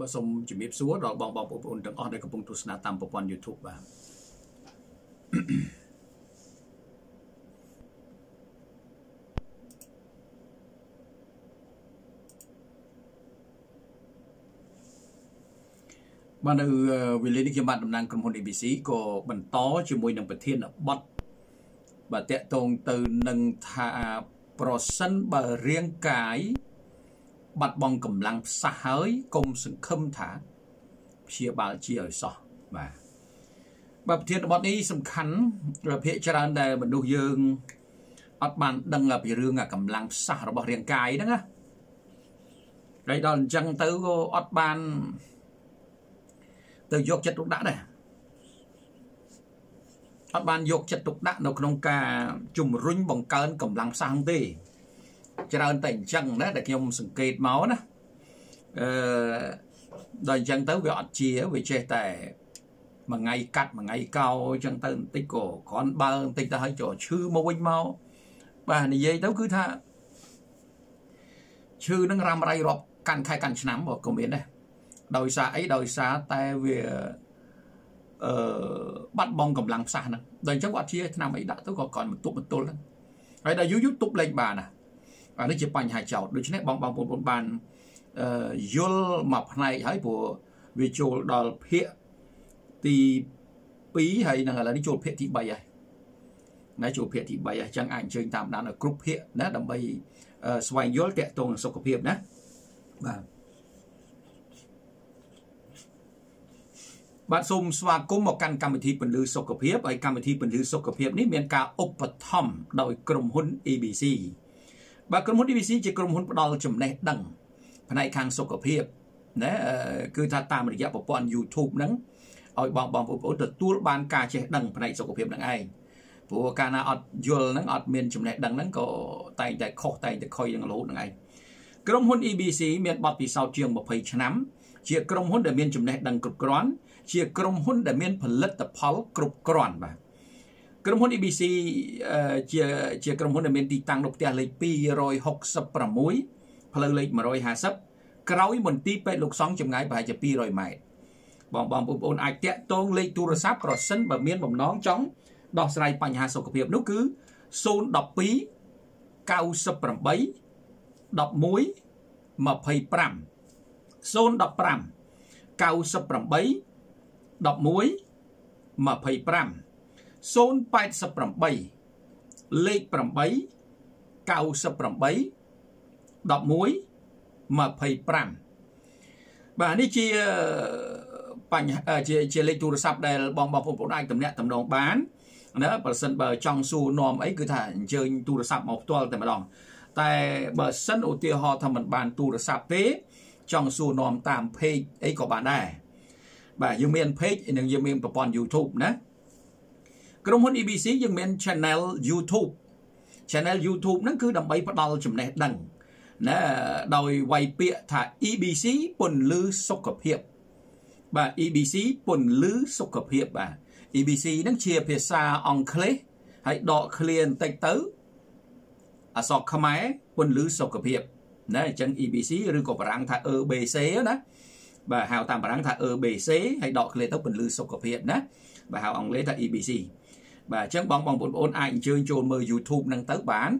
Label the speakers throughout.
Speaker 1: បាទសូមជំរាបសួរដល់បងបងប្អូនទាំងអស់ដែលកំពុងទស្សនាតាមប្រព័ន្ធ YouTube បាទបាទនៅវេលានេះខ្ញុំបាទតំណាងក្រុមហ៊ុន ABC ក៏បន្តជាមួយនឹងប្រធានបទបាទតកតងទៅនឹងថាប្រសិនបើរាងកាយ បាត់បង់កម្លាំងផ្សះហើយកុំសង្ឃឹមថាព្យាបាលជាឲ្យសោះបាទបាទប្រធានបទនេះសំខាន់ភាគច្រើនដែលមនុស្សយើងអត់បានដឹងពីរឿងកម្លាំងផ្សះរបស់រាងកាយហ្នឹងណាហើយដល់អញ្ចឹងទៅក៏អត់បានទៅយកចិត្តទុកដាក់ដែរអត់បានយកចិត្តទុកដាក់នៅក្នុងការជំរុញបង្កើនកម្លាំងផ្សះទេ ច្រើនតែអញ្ចឹងណាដែលខ្ញុំសង្កេតមកណាអឺដល់អញ្ចឹងទៅវាអត់ជាវាចេះតែមួយថ្ងៃកាត់មួយថ្ងៃកោអញ្ចឹងទៅបន្តិចក៏គ្រាន់បើបន្តិចទៅឲ្យចោឈឺមកវិញមកបាទនិយាយទៅគឺថាឈឺនឹងរ៉ាំរ៉ៃរាប់កាន់ខែកាន់ឆ្នាំក៏មានដែរដោយសារអីដោយសារតែវាអឺបាត់បង់កម្លាំងផ្សះហ្នឹងដល់អញ្ចឹងគាត់ជាឆ្នាំអីដាក់ទៅក៏គាត់បន្ទប់បន្ទល់ហ្នឹងហើយដល់យូរយូរទប់លេងបានណា អានេះជាបញ្ហាចោតដូច្នេះបងបងប្អូនបានយល់មកផ្នែកហើយព្រោះវាចូលដល់ភាគទី2ហើយនឹងឥឡូវនេះចូលភាគទី3ហើយណាចូលភាគទី3ហើយអញ្ចឹងអាចអញ្ជើញតាមដានឲ្យគ្រប់ភាគណាដើម្បីស្វែងយល់តកតងសុខភាពណាបាទបាទសូមស្វាគមន៍មកកាន់កម្មវិធីពន្លឺសុខភាពហើយកម្មវិធីពន្លឺសុខភាពនេះមានការឧបត្ថម្ភដោយក្រុមហ៊ុន ABC បាទក្រុមហ៊ុន DVC ជាក្រុមហ៊ុនផ្ដល់ចំណេះដឹងផ្នែកខាងសុខភាពណាគឺថាតាមរយៈប្រព័ន្ធ YouTube ហ្នឹងឲ្យបងបងប្អូនទទួលបានការចេះដឹងផ្នែកសុខភាពហ្នឹងឯងព្រោះកាលណាអត់យល់ហ្នឹងអត់មានចំណេះដឹងហ្នឹងក៏តែងតែខុសតែងតែខុយនឹងរហូតហ្នឹងឯងក្រុមហ៊ុន EBC មានបទពិសោធន៍ជាង20ឆ្នាំ ជាក្រុមហ៊ុនដែលមានចំណេះដឹងគ្រប់គ្រាន់ជាក្រុមហ៊ុនដែលមានផលិតផលគ្រប់គ្រាន់បាទ ក្រុមហ៊ុន EBC ជាជាក្រុមហ៊ុនដែលមានទីតាំងនៅផ្ទះលេខ266ផ្លូវលេខ150ក្រោយមន្ទីរពេទ្យលោកសង្ឃចម្ងាយប្រហែលជា200ម៉ែត្របងបងប្អូនអាចតាក់ទងលេខទូរស័ព្ទប្រសិនបើមានបំណងចង់ដោះស្រាយបញ្ហាសុខភាពនោះគឺ012 98 11 25 015 98 11 25 088លេខ8 98 11 25បាទនេះជាបញ្ហាជាជាលេខទូរស័ព្ទដែលបងបងប្អូនអាចតំណាក់តំណងបានណាបើសិនបើចង់សួរនាំអីគឺថាអញ្ជើញទូរស័ព្ទមកផ្ទាល់តែម្ដងតែបើសិនឧទាហរណ៍ថាมันបានទូរស័ព្ទទេចង់សួរនាំតាម page អីក៏បានដែរបាទយើងមាន page និងយើងមានប្រព័ន្ធ YouTube ណា ក្រុមហ៊ុន EBC យើងមាន channel YouTube channel YouTube ហ្នឹងគឺដើម្បីផ្ដល់ចំណេះដឹងណាដោយវាយពាក្យថា EBC ពន្លឺសុខភាពបាទ EBC ពន្លឺសុខភាពបាទ EBC ហ្នឹងជាភាសាអង់គ្លេសហើយដកឃ្លាបន្តិចទៅអក្សរខ្មែរពន្លឺសុខភាពណាអញ្ចឹង EBC ឬក៏បារាំងថា EBC ណាបាទហៅតាមបារាំងថា EBC ហើយដកឃ្លាទៅពន្លឺសុខភាពណាបាទហៅអង់គ្លេសថា EBC បាទអញ្ចឹងបងបងប្អូនអាចអញ្ជើញចូលមើល YouTube ហ្នឹងទៅបាន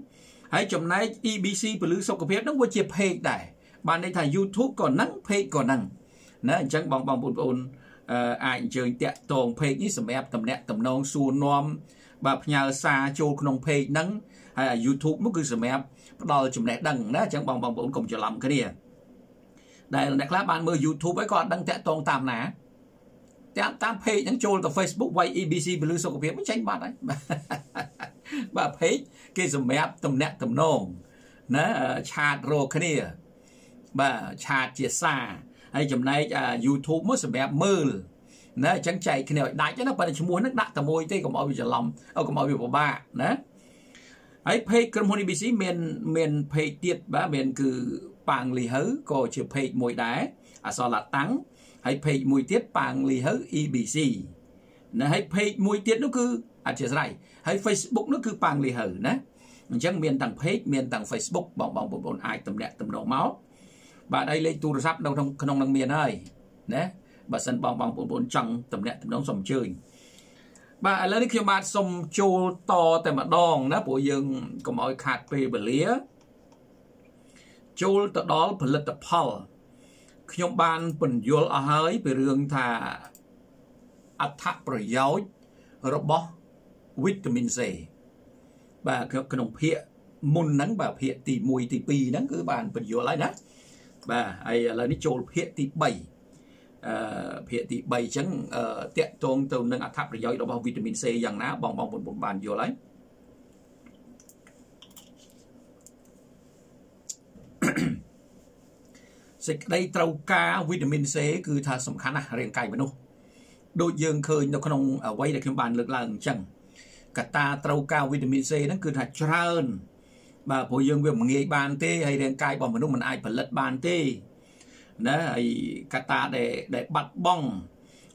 Speaker 1: ហើយចំណែក EBC ពលឺសុខភាពហ្នឹងវាជា page ដែរបានន័យថា YouTube ក៏ហ្នឹង page ក៏ហ្នឹងណាអញ្ចឹងបងបងប្អូនអាចអញ្ជើញតាក់ទង page នេះសម្រាប់តំណាក់តំណងសួរនាំបាទផ្ញើសារចូលក្នុង page ហ្នឹងហើយ YouTube នោះគឺសម្រាប់ផ្ដល់ចំណេះដឹងណាអញ្ចឹងបងបងប្អូនកុំច្រឡំគ្នាដែលអ្នកខ្លះបានមើល YouTube ហើយក៏អត់ដឹងតាក់ទងតាមណា តាមតាម page ហ្នឹងចូលទៅ Facebook YEBC ពលឺសុខភាពមិនចេញបាត់ហើយបាទ page គេសម្រាប់តំណាក់តំណងណាឆាតរកគ្នាបាទឆាតជាសារហើយចំណែក YouTube មកសម្រាប់មើលណាអញ្ចឹងចែកគ្នាឲ្យដាច់ណាប៉ុន្តែឈ្មោះហ្នឹងដាក់តែមួយទេកុំឲ្យវាច្រឡំកុំឲ្យវាពិបាកណាហើយ page ក្រុមហ៊ុន ABC មានមាន page ទៀតបាទមានគឺប៉ាងលីហៅក៏ជា page មួយដែរអសរឡាតាំង ហើយ page មួយទៀតប៉ាងលីហៅ EBC ណាហើយ page មួយទៀតនោះគឺអធិស្ឋានហើយ Facebook នោះគឺប៉ាងលីហៅណាអញ្ចឹងមានទាំង page មានទាំង Facebook បងបងប្អូនអាចតំណាក់តំណងមកបាទហើយលេខទូរស័ព្ទនៅក្នុងក្នុងនឹងមានហើយណាបើសិនបងបងប្អូនចង់តំណាក់តំណងសូមអញ្ជើញបាទឥឡូវនេះខ្ញុំបាទសូមចូលតតែម្ដងណាព្រោះយើងកុំឲ្យខាតពេលវេលាចូលទៅដល់ផលិតផល ខ្ញុំបានពន្យល់អស់ហើយពីរឿងថាអត្ថប្រយោជន៍របស់វីតាមីន C បាទក្នុងភាគមុនហ្នឹងបាទភាគទី1ទី2ហ្នឹងគឺបានពន្យល់ហើយណាបាទហើយឥឡូវនេះចូលភាគទី3អឺភាគទី3អញ្ចឹងតកតងទៅនឹងអត្ថប្រយោជន៍របស់វីតាមីន C យ៉ាងណាបងបងប្អូនបានយល់ហើយ សេចក្តីត្រូវការវីតាមីន C គឺថាសំខាន់ណាស់រាងកាយមនុស្សដូចយើងឃើញនៅក្នុងអ្វីដែលខ្ញុំបានលើកឡើងអញ្ចឹងកត្តាត្រូវការវីតាមីន C ហ្នឹងគឺថាច្រើនបាទព្រោះយើងវាមិនងាយបានទេហើយរាងកាយរបស់មនុស្សមិនអាចផលិតបានទេណាហើយកត្តាដែលដែលបាត់បង់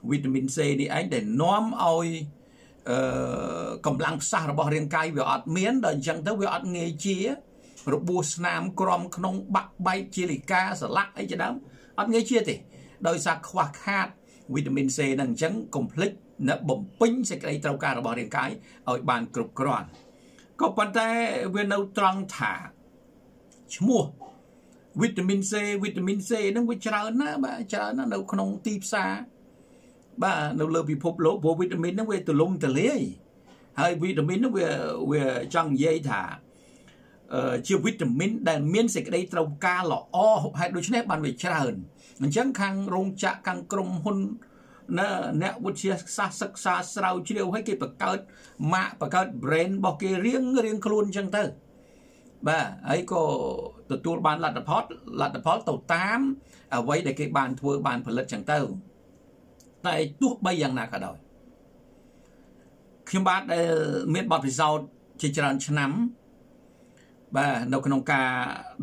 Speaker 1: វីតាមីន C នេះឯងដែលនាំឲ្យអឺកម្លាំងផ្សះរបស់រាងកាយវាអត់មានដល់អញ្ចឹងទៅវាអត់ងាយជា របួសស្នាមក្រំក្នុងបាក់បែកជាលិកាសន្លាក់អីជាដើមអត់ងាយជាទេដោយសារខ្វះខាតវីតាមីន C ហ្នឹងអញ្ចឹងកុំភ្លេចនៅបំពេញសេចក្តីត្រូវការរបស់រាងកាយឲ្យបានគ្រប់គ្រាន់ក៏ប៉ុន្តែវានៅត្រង់ថាឈ្មោះវីតាមីន C វីតាមីន C ហ្នឹងវាច្រើនណាស់បាទច្រើនណាស់នៅក្នុងទីផ្សារបាទនៅលើពិភពលោកព្រោះវីតាមីនហ្នឹងវាទលំទលាយហើយវីតាមីនហ្នឹងវាវាចង់និយាយថា ជាវីតាមីនដែលមានសេចក្តីត្រូវការល្អហើយដូច្នេះបានវាច្រើនអញ្ចឹងខាងរោងចក្រខាងក្រុមហ៊ុនណាអ្នកវិទ្យាសាស្ត្រសិក្សាស្រាវជ្រាវឲ្យគេបង្កើតម៉ាកបង្កើត brand របស់គេរៀងរៀងខ្លួនអញ្ចឹងទៅបាទហើយក៏ទទួលបានលទ្ធផលលទ្ធផលទៅតាមអ្វីដែលគេបានធ្វើបានផលិតអញ្ចឹងទៅតែទោះបីយ៉ាងណាក៏ដោយខ្ញុំបាទដែលមានបទពិសោធន៍ជាច្រើនឆ្នាំ បាទនៅក្នុងការ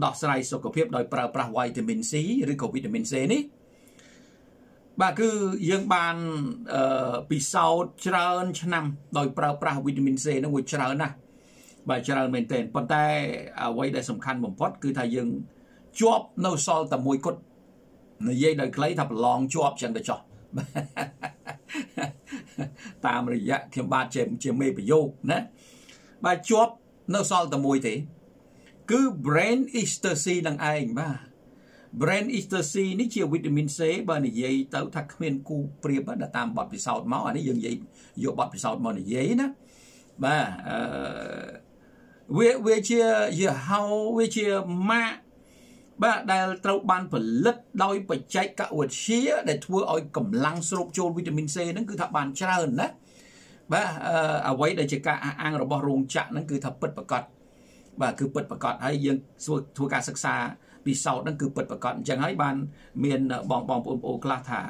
Speaker 1: ដោះស្រាយសុខភាពដោយប្រើប្រាស់វីតាមីន C ឬក៏វីតាមីន C នេះបាទគឺយើងបានអឺពិសោធន៍ច្រើនឆ្នាំដោយប្រើប្រាស់វីតាមីន C ហ្នឹងវាច្រើនណាស់បាទច្រើនមែនទែនប៉ុន្តែអ្វីដែលសំខាន់បំផុត គឺថាយើងជាប់នៅសល់តែមួយគត់និយាយដោយខ្លីថាប្រឡងជាប់ចឹងទៅចោះតាមរយៈខ្ញុំបាទជាជាមេប្រយោគណាបាទជាប់នៅសល់តែមួយទេ គឺ brain easter c នឹងឯងបាទ brain easter c នេះជាវីតាមីន C បើនិយាយទៅថាគ្មានគូប្រៀបដល់តាមបទពិសោធន៍មកអានេះយើងនិយាយយកបទពិសោធន៍មកនិយាយណាបាទអឺវាវាជាជាហៅវាជាម៉ាកបាទដែលត្រូវបានផលិតដោយបច្ចេកវិទ្យាដែលធ្វើឲ្យកម្លាំងស្រូបចូលវីតាមីន C ហ្នឹងគឺថាបានច្រើនណាបាទអ្វីដែលជាការអះអាងរបស់រោងចក្រហ្នឹងគឺថាពិតប្រាកដ បាទគឺពិតប្រាកដហើយយើងធ្វើការសិក្សាពិសោធន៍ហ្នឹងគឺពិតប្រាកដអញ្ចឹងហើយបានមានបងបងប្អូនប្អូនខ្លះថា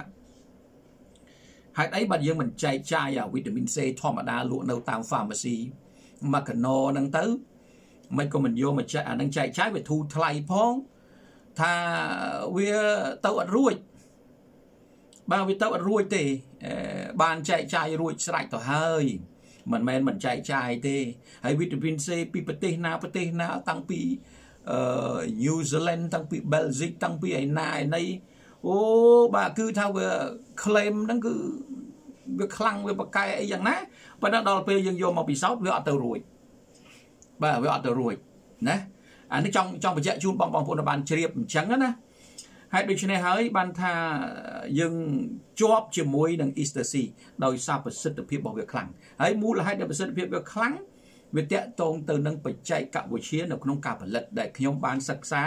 Speaker 1: ហេតុអីបាទយើងមិនចែកចាយវីតាមីន C ធម្មតាលក់នៅតាម pharmacy មួយកណោហ្នឹងទៅមិនក៏មិនយកមកចែកអានឹងចែកចាយវាធូរថ្លៃផងថាវាទៅអត់រួចបាទវាទៅអត់រួចទេបានចែកចាយរួចស្រេចទៅហើយ មិនមែនមិនចែកចាយទេហើយវីតាមីន C ពីប្រទេសណាប្រទេសណាតាំងពីអឺ New Zealand តាំងពី Belgium តាំងពីឯណាឯណីអូបាទគឺថាវា claim ហ្នឹងគឺវាខ្លាំងវាបកកែអីយ៉ាងណាប៉ុន្តែដល់ពេលយើងយកមកពិសោធន៍វាអត់ទៅរួចបាទវាអត់ទៅរួចណាអានេះចង់ចង់បញ្ជាក់ជូនបងបងប្អូនបានជ្រាបអញ្ចឹងណា ហើយដូច្នេះហើយបានថាយើងជាប់ជាមួយនឹង Easter C ដោយសារប្រសិទ្ធភាពរបស់វាខ្លាំងហើយមូលហេតុដែលប្រសិទ្ធភាពវាខ្លាំងវាតកតងទៅនឹងបច្ចេកវិទ្យានៅក្នុងការផលិតដែលខ្ញុំបានសិក្សា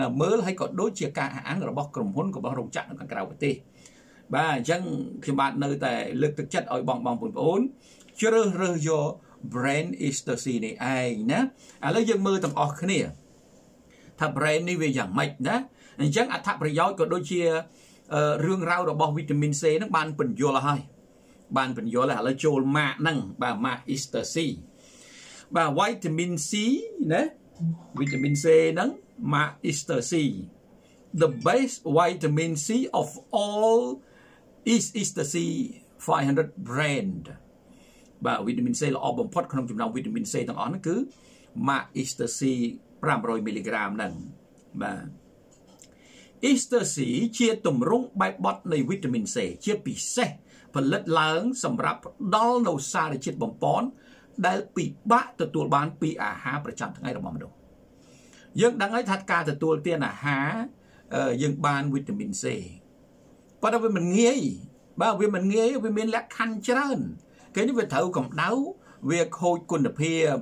Speaker 1: នៅមើលហើយក៏ដូចជាការអះអាងរបស់ក្រុមហ៊ុនរបស់រោងចក្រនៅខាងក្រៅប្រទេសបាទអញ្ចឹងខ្ញុំបាទនៅតែលើកទឹកចិត្តឲ្យបងបងប្អូនជ្រើសរើសយក brand Easter C នេះឯងណាឥឡូវយើងមើលទាំងអស់គ្នាថា brand នេះវាយ៉ាងម៉េចណា អញ្ចឹងអត្ថប្រយោជន៍ក៏ដូចជារឿងរ៉ាវរបស់វីតាមីន C ហ្នឹងបានបញ្យល់ហើយបានបញ្យល់ហើយឥឡូវចូលម៉ាកហ្នឹងបាទម៉ាក Easter C បាទ vitamin C ណាវីតាមីន C ហ្នឹងម៉ាក Easter C the best vitamin C of all is Easter C 500 brand បាទវីតាមីន C ល្អបំផុតក្នុងចំណោមវីតាមីន C ទាំងអស់ហ្នឹងគឺម៉ាក Easter C 500មីលីក្រាមហ្នឹងបាទ Easter C ជាទម្រង់បែបបត់នៃវីតាមីន C ជាពិសេសផលិតឡើងសម្រាប់ផ្ដល់នូវសារជាតិបំប៉នដែលពិបាកទទួលបានពីអាហារប្រចាំថ្ងៃរបស់មនុស្សយើងដឹងហើយថាការទទួលទានអាហារយើងបានវីតាមីន C ប៉ុន្តែវាមិនងាយបើវាមិនងាយវាមានលក្ខខណ្ឌច្រើនគេនេះវាត្រូវកម្ដៅវាខូចគុណភាព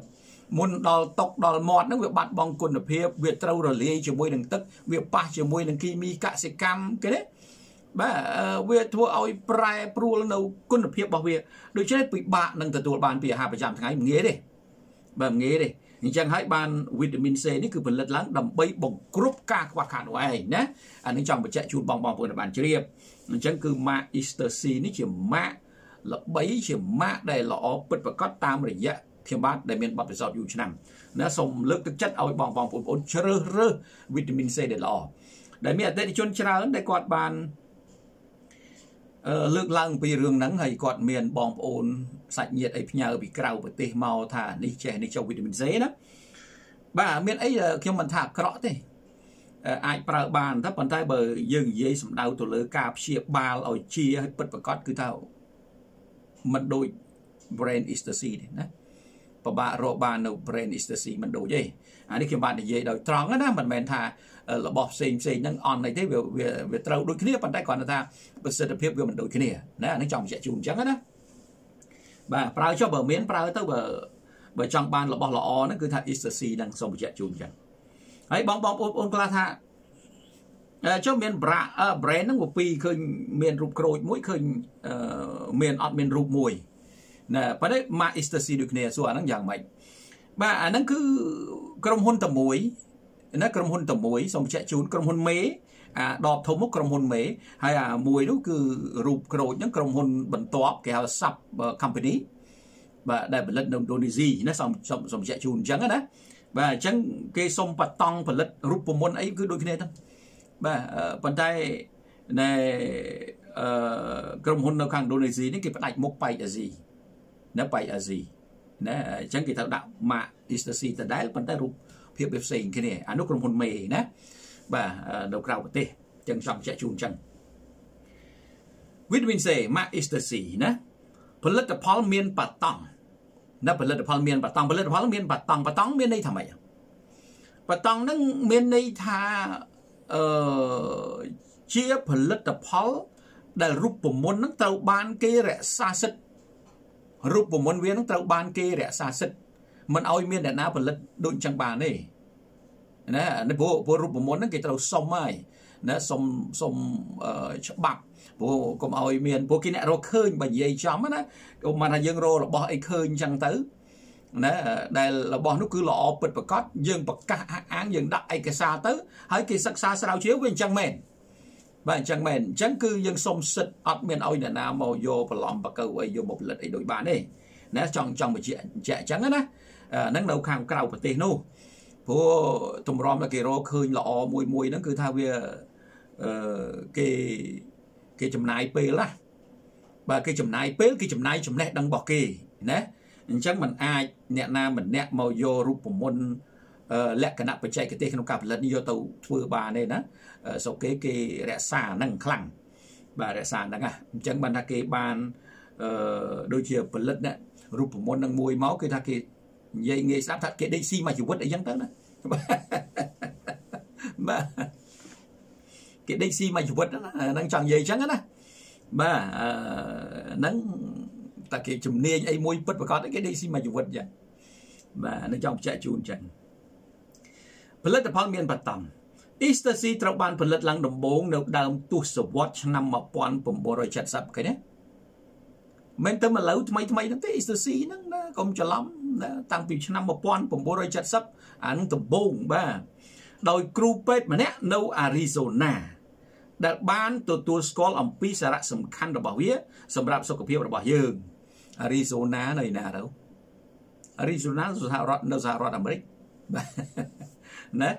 Speaker 1: មុនដល់តុកដល់មាត់ហ្នឹងវាបាត់បង់គុណភាពវាត្រូវរលាយជាមួយនឹងទឹកវាប៉ះជាមួយនឹងគីមីកសិកម្មគេណាបាទវាធ្វើឲ្យប្រែប្រួលនៅគុណភាពរបស់វាដូច្នេះពិបាកនឹងទទួលបានពីអាហារប្រចាំថ្ងៃងាយទេបាទងាយទេអញ្ចឹងហើយបានវីតាមីន C នេះគឺផលិតឡើងដើម្បីបង្គ្រប់ការខ្វះខាតនោះឯងណាអានេះចង់បញ្ជាក់ជូនបងបងប្អូនបានជ្រាបអញ្ចឹងគឺ Mark Easter C នេះជា Mark ល្បីជា Mark ដែលល្អពិតប្រាកដតាមរយៈ ខ្ញុំបាទដែលមានបទពិសោធន៍យូរឆ្នាំណាសូមលើកទឹកចិត្តឲ្យបងបងប្អូនជ្រើសរើសវីតាមីន C ដែលល្អដែលមានអតិថិជនច្រើនដែលគាត់បានលើកឡើងពីរឿងហ្នឹងហើយគាត់មានបងប្អូនសាច់ញាតិអីផ្ញើពីក្រៅប្រទេសមកថានេះចេះនេះចុះវីតាមីន C ណាបាទមានអីខ្ញុំមិនថាអាក្រក់ទេអាចប្រើបានតែប៉ុន្តែបើយើងនិយាយសម្ដៅទៅលើការព្យាបាលឲ្យជាឲ្យពិតប្រាកដគឺថាมันដូច brain ecstasy ទេណា ពិបាករកបាននៅ brain ecstasy មិនដូចទេអានេះខ្ញុំបាននិយាយដោយត្រង់ណាមិនមែនថារបស់ផ្សេងផ្សេងហ្នឹងអន់អីទេវាវាត្រូវដូចគ្នាប៉ុន្តែគ្រាន់តែថាប្រសិទ្ធភាពវាមិនដូចគ្នាណាអានេះចង់បញ្ជាក់ជូនអញ្ចឹងណាបាទប្រើចុះបើមានប្រើទៅបើបើចង់បានរបស់ល្អហ្នឹងគឺថា ecstasy ហ្នឹងសូមបញ្ជាក់ជូនអញ្ចឹងហើយបងបងប្អូនខ្លះថាចុះមាន bra brand ហ្នឹងវាពីរឃើញមានរូបក្រូចមួយឃើញមានអត់មានរូបមួយ ណាប៉ុន្តែ Mark Ecstasy ដូចគ្នាសួរអាហ្នឹងយ៉ាងម៉េចបាទអាហ្នឹងគឺក្រុមហ៊ុនតែមួយណាក្រុមហ៊ុនតែមួយសូមបញ្ជាក់ជូនក្រុមហ៊ុនមេអាដបធំមកក្រុមហ៊ុនមេហើយអាមួយនោះគឺរូបក្រូចហ្នឹងក្រុមហ៊ុនបន្ទាប់គេហៅ Sub Company បាទដែលផលិតនៅឥណ្ឌូនេស៊ីណាសូមសូមបញ្ជាក់ជូនអញ្ចឹងណាបាទអញ្ចឹងគេសុំបតង់ផលិតរូបមន្តអីគឺដូចគ្នាហ្នឹងបាទប៉ុន្តែណែអឺក្រុមហ៊ុននៅខាងឥណ្ឌូនេស៊ីនេះគេផ្ដាច់មុខប៉ៃអាស៊ី ណាប៉ៃអាស៊ីណាអញ្ចឹងគេត្រូវដាក់ mark ecstasy ដដែលប៉ុន្តែរូបភាពវាផ្សេងគ្នាអានោះក្រុមហ៊ុនមេណាបាទនៅក្រៅប្រទេសអញ្ចឹងចង់បញ្ជាក់ជូនអញ្ចឹងវីតាមីន C mark ecstasy ណាផលិតផលមានបតង់ណាផលិតផលមានបតង់ផលិតផលមានបតង់បតង់មានន័យថាម៉េចបតង់ហ្នឹងមានន័យថាអឺជាផលិតផលដែលរូបមន្តហ្នឹងត្រូវបានគេរក្សាសិទ្ធិ រូបមន្តវានឹងត្រូវបានគេរក្សាសិទ្ធិមិនឲ្យមានអ្នកណាផលិតដូចអញ្ចឹងបានទេណាព្រោះព្រោះរូបមន្តហ្នឹងគេត្រូវសុំហើយណាសុំសុំច្បាប់ព្រោះកុំឲ្យមានព្រោះគេអ្នករកឃើញបើនិយាយចំណាកុំមិនថាយើងរករបស់អីឃើញអញ្ចឹងទៅណាដែលរបស់នោះគឺល្អពិតប្រាកដយើងប្រកាសអះអាងយើងដាក់ឯកសារទៅហើយគេសិក្សាស្រាវជ្រាវវាអញ្ចឹងមែន បាទអញ្ចឹងមែនអញ្ចឹងគឺយើងសុំសិទ្ធអត់មានឲ្យអ្នកណាមកយកប្រឡំបកៅអីយកមកផលិតអីដូចបានទេណាចង់ចង់បញ្ជាក់បញ្ជាក់អញ្ចឹងណាហ្នឹងនៅខាងក្រៅប្រទេសនោះព្រោះទម្រាំគេរកឃើញល្អមួយមួយហ្នឹងគឺថាវាអឺគេគេចំណាយពេលណាបាទគេចំណាយពេលគេចំណាយចំណេះដឹងរបស់គេណាអញ្ចឹងมันអាចអ្នកណាម្នាក់មកយករូបមន្ត លក្ខណៈបច្ចេកទេសក្នុងការផលិតនេះយកទៅធ្វើបានទេណាស្រុកគេគេរក្សាហ្នឹងខ្លាំងបាទរក្សាហ្នឹងអញ្ចឹងបានថាគេបានអឺដូចជាផលិតណារូបមន្តនឹងមួយមកគឺថាគេនិយាយងាយស្ដាប់ថាគេដេកស៊ីមួយជីវិតអីចឹងទៅណាបាទគេដេកស៊ីមួយជីវិតហ្នឹងចង់និយាយចឹងណាបាទអឺហ្នឹងតែគេជំនាញអីមួយពិតប្រកបគេដេកស៊ីមួយជីវិតចឹងបាទនឹងចង់បញ្ជាក់ជូនចឹង ផលិតផលមានបតំ Ecstasy ត្រូវបានផលិតឡើងដំបូងនៅដើមទសវត្សរ៍ឆ្នាំ1970ឃើញទេមិនទៅមកលើថ្មីថ្មីហ្នឹងទេ Ecstasy ហ្នឹងណាកុំច្រឡំណាតាំងពីឆ្នាំ1970អានឹងដំបូងបាទដោយគ្រូពេទ្យម្នាក់នៅ Arizona ដែលបានទទួលស្គាល់អំពីសារៈសំខាន់របស់វា សម្រាប់សុខភាពរបស់យើង Arizona នៅណាទៅ Arizona សហរដ្ឋនៅសហរដ្ឋអាមេរិក ណា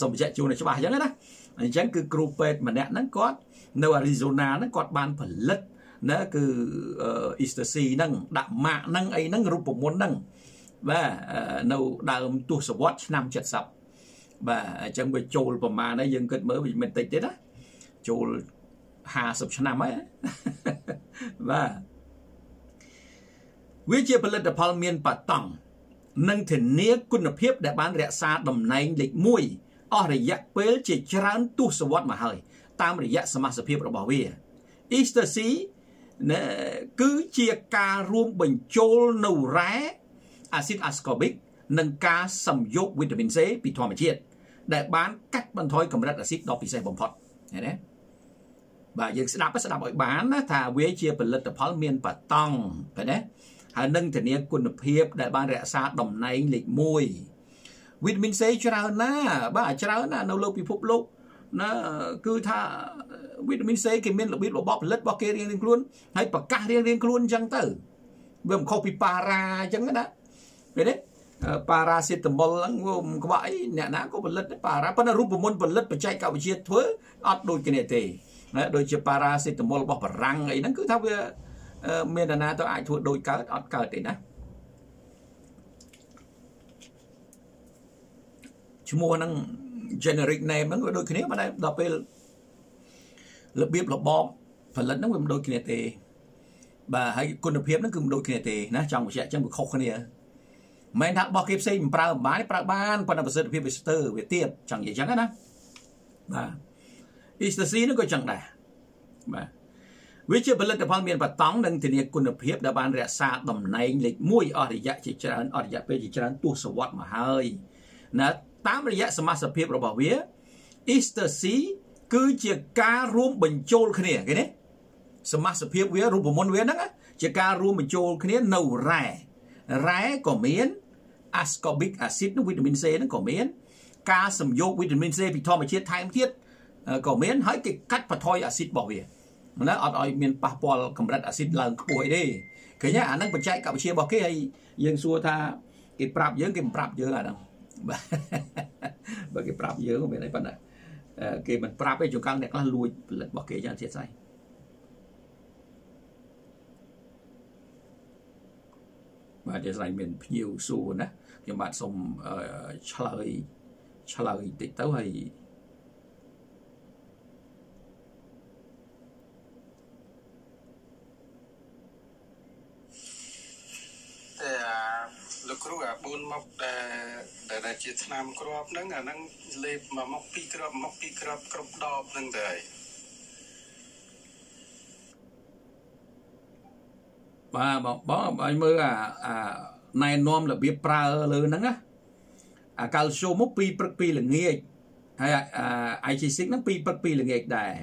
Speaker 1: សូមបញ្ជាក់ជូនឲ្យច្បាស់អញ្ចឹងណាអញ្ចឹងគឺគ្រូពេទ្យម្នាក់ហ្នឹងគាត់នៅ Arizona ហ្នឹងគាត់បានផលិតណាគឺ Easter C ហ្នឹងដាក់ម៉ាកហ្នឹងអីហ្នឹងរូបមន្តហ្នឹងបាទនៅដើមទសវត្សរ៍ឆ្នាំ70បាទអញ្ចឹងវាចូលប្រមាណហើយយើងគិតមើលវាមិនតិចទេណាចូល50ឆ្នាំហើយបាទវាជាផលិតផលមានបតង់ និងធានាគុណភាពដែលបានរក្សាតំណែងលេខ1អស់រយៈពេលជាច្រើនទសវត្សរ៍មកហើយតាមរយៈសមាសភាពរបស់វា Easter C គឺជាការរួមបញ្ចូលនៅរ៉ែអាស៊ីតអាស្កូបិកនិងការសំយោគវីតាមីន C ពីធម្មជាតិដែលបានកាត់បន្ថយកម្រិតអាស៊ីតដ៏ពិសេសបំផុតឃើញទេបាទយើងស្ដាប់ស្ដាប់ឲ្យបានណាថាវាជាផលិតផលមានបតង់ឃើញទេ ហើយនឹងធានាគុណភាព ដែលបានរក្សាតំណែងលេខ1វីតាមីន C ច្រើនណាបាទច្រើនណានៅលើពិភពលោកណាគឺថាវីតាមីន C គេមានរបៀបរបបផលិតរបស់គេរៀងៗខ្លួនហើយប្រកាសរៀងៗខ្លួនអញ្ចឹងទៅវាមិនខុសពីប៉ារ៉ាអញ្ចឹងណាឃើញទេប៉ារ៉ាសេតាមុលហ្នឹងវាមិនក្បក់អីអ្នកណាក៏ផលិតប៉ារ៉ាប៉ុន្តែរូបមន្តផលិតបច្ចេកវិទ្យាធ្វើអត់ដូចគ្នាទេដូចជាប៉ារ៉ាសេតាមុលរបស់បារាំងអីហ្នឹងគឺថាវា មានអ្នកណាទៅអាចធ្វើដូចកើតអត់កើតទេណាឈ្មោះហ្នឹង generic name ហ្នឹងវាដូចគ្នាប៉ុន្តែដល់ពេលរបៀបរបបផលិតហ្នឹងវាមិនដូចគ្នាទេបាទហើយគុណភាពហ្នឹងគឺមិនដូចគ្នាទេណាចង់បញ្ជាក់អញ្ចឹងវាខុសគ្នាមិនថារបស់គេផ្សេងមិនប្រើមិនបានប្រើបានប៉ុន្តែប្រសិទ្ធភាពវាស្ទើរវាទៀតចង់និយាយអញ្ចឹងណាបាទ ecstasy ហ្នឹងក៏ចឹងដែរបាទ វាជាផលិតផលមានបតង់និងធានាគុណភាពដែលបានរក្សាតំណែងលេខ1អស់រយៈជាច្រើនអស់រយៈពេលជាច្រើនទសវត្សរ៍មកហើយណាតាមរយៈសមាសភាពរបស់វា Easter C គឺជាការរួមបញ្ចូលគ្នាឃើញទេសមាសភាពវារូបមន្តវាហ្នឹងជាការរួមបញ្ចូលគ្នានៅរ៉ែរ៉ែក៏មាន ascorbic acid និងវីតាមីន C ហ្នឹងក៏មាន ការសំយោគវីតាមីន C ពីធម្មជាតិថែមទៀតក៏មានហើយគេកាត់បន្ថយអាស៊ីតរបស់វា ណាអត់ឲ្យមានប៉ះពាល់កម្រិតអាស៊ីតឡើងខ្ពស់អីទេឃើញអាហ្នឹងបច្ចេកវិទ្យារបស់គេហើយយើងសួរថាគេប្រាប់យើងគេមិនប្រាប់យើងអាហ្នឹងបើគេប្រាប់យើងមានអីប៉ុណ្ណាគេមិនប្រាប់ទេជួនកាលអ្នកខ្លះលួចផលិតរបស់គេចឹងអធិស្ឋានបាទជាស្រ័យមានភ្ញៀវសួរណាខ្ញុំបាទសូមឆ្លើយឆ្លើយតិចទៅហើយ
Speaker 2: លោកគ្រូអា4មុខដែលដែលជាឆ្នាំគ្រាប់ហ្នឹងអាហ្នឹងលេបមួយមុខពីរគ្រាប់មុខពីរគ្រាប់គ្រប់ដបហ្នឹងទៅហើយ
Speaker 1: បាទបងបងឲ្យមើលអាអាណែនាំរបៀបប្រើលើហ្នឹងណាអាកាល់ស្យូមមកពីព្រឹកពីល្ងាចហើយអា IG6 ហ្នឹងពីព្រឹកពីល្ងាចដែរ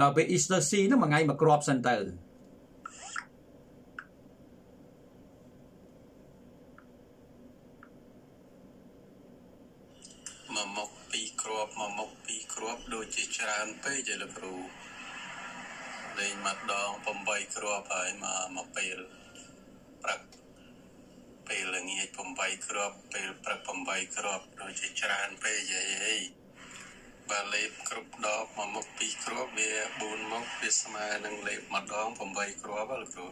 Speaker 1: ដល់ពេល Easter C ហ្នឹងមួយថ្ងៃមួយគ្រាប់សិនទៅ
Speaker 2: មួយមុខពីរគ្រាប់មួយមុខពីរគ្រាប់ដូ ចជាច្រើនពេកឯលោកគ្រូលេងម្ដង8គ្រាប់ហើយមកមកពេលព្រឹកពេលល្ងាច8គ្រាប់ពេលព្រឹក8គ្រាប់ដូចជាច្រើនពេកអីបើលេបគ្រប់ដបមួយមុខពីរគ្រាប់វា4មុខវាស្មើនឹងលេបម្ដង8គ្រាប់លោកគ្រូ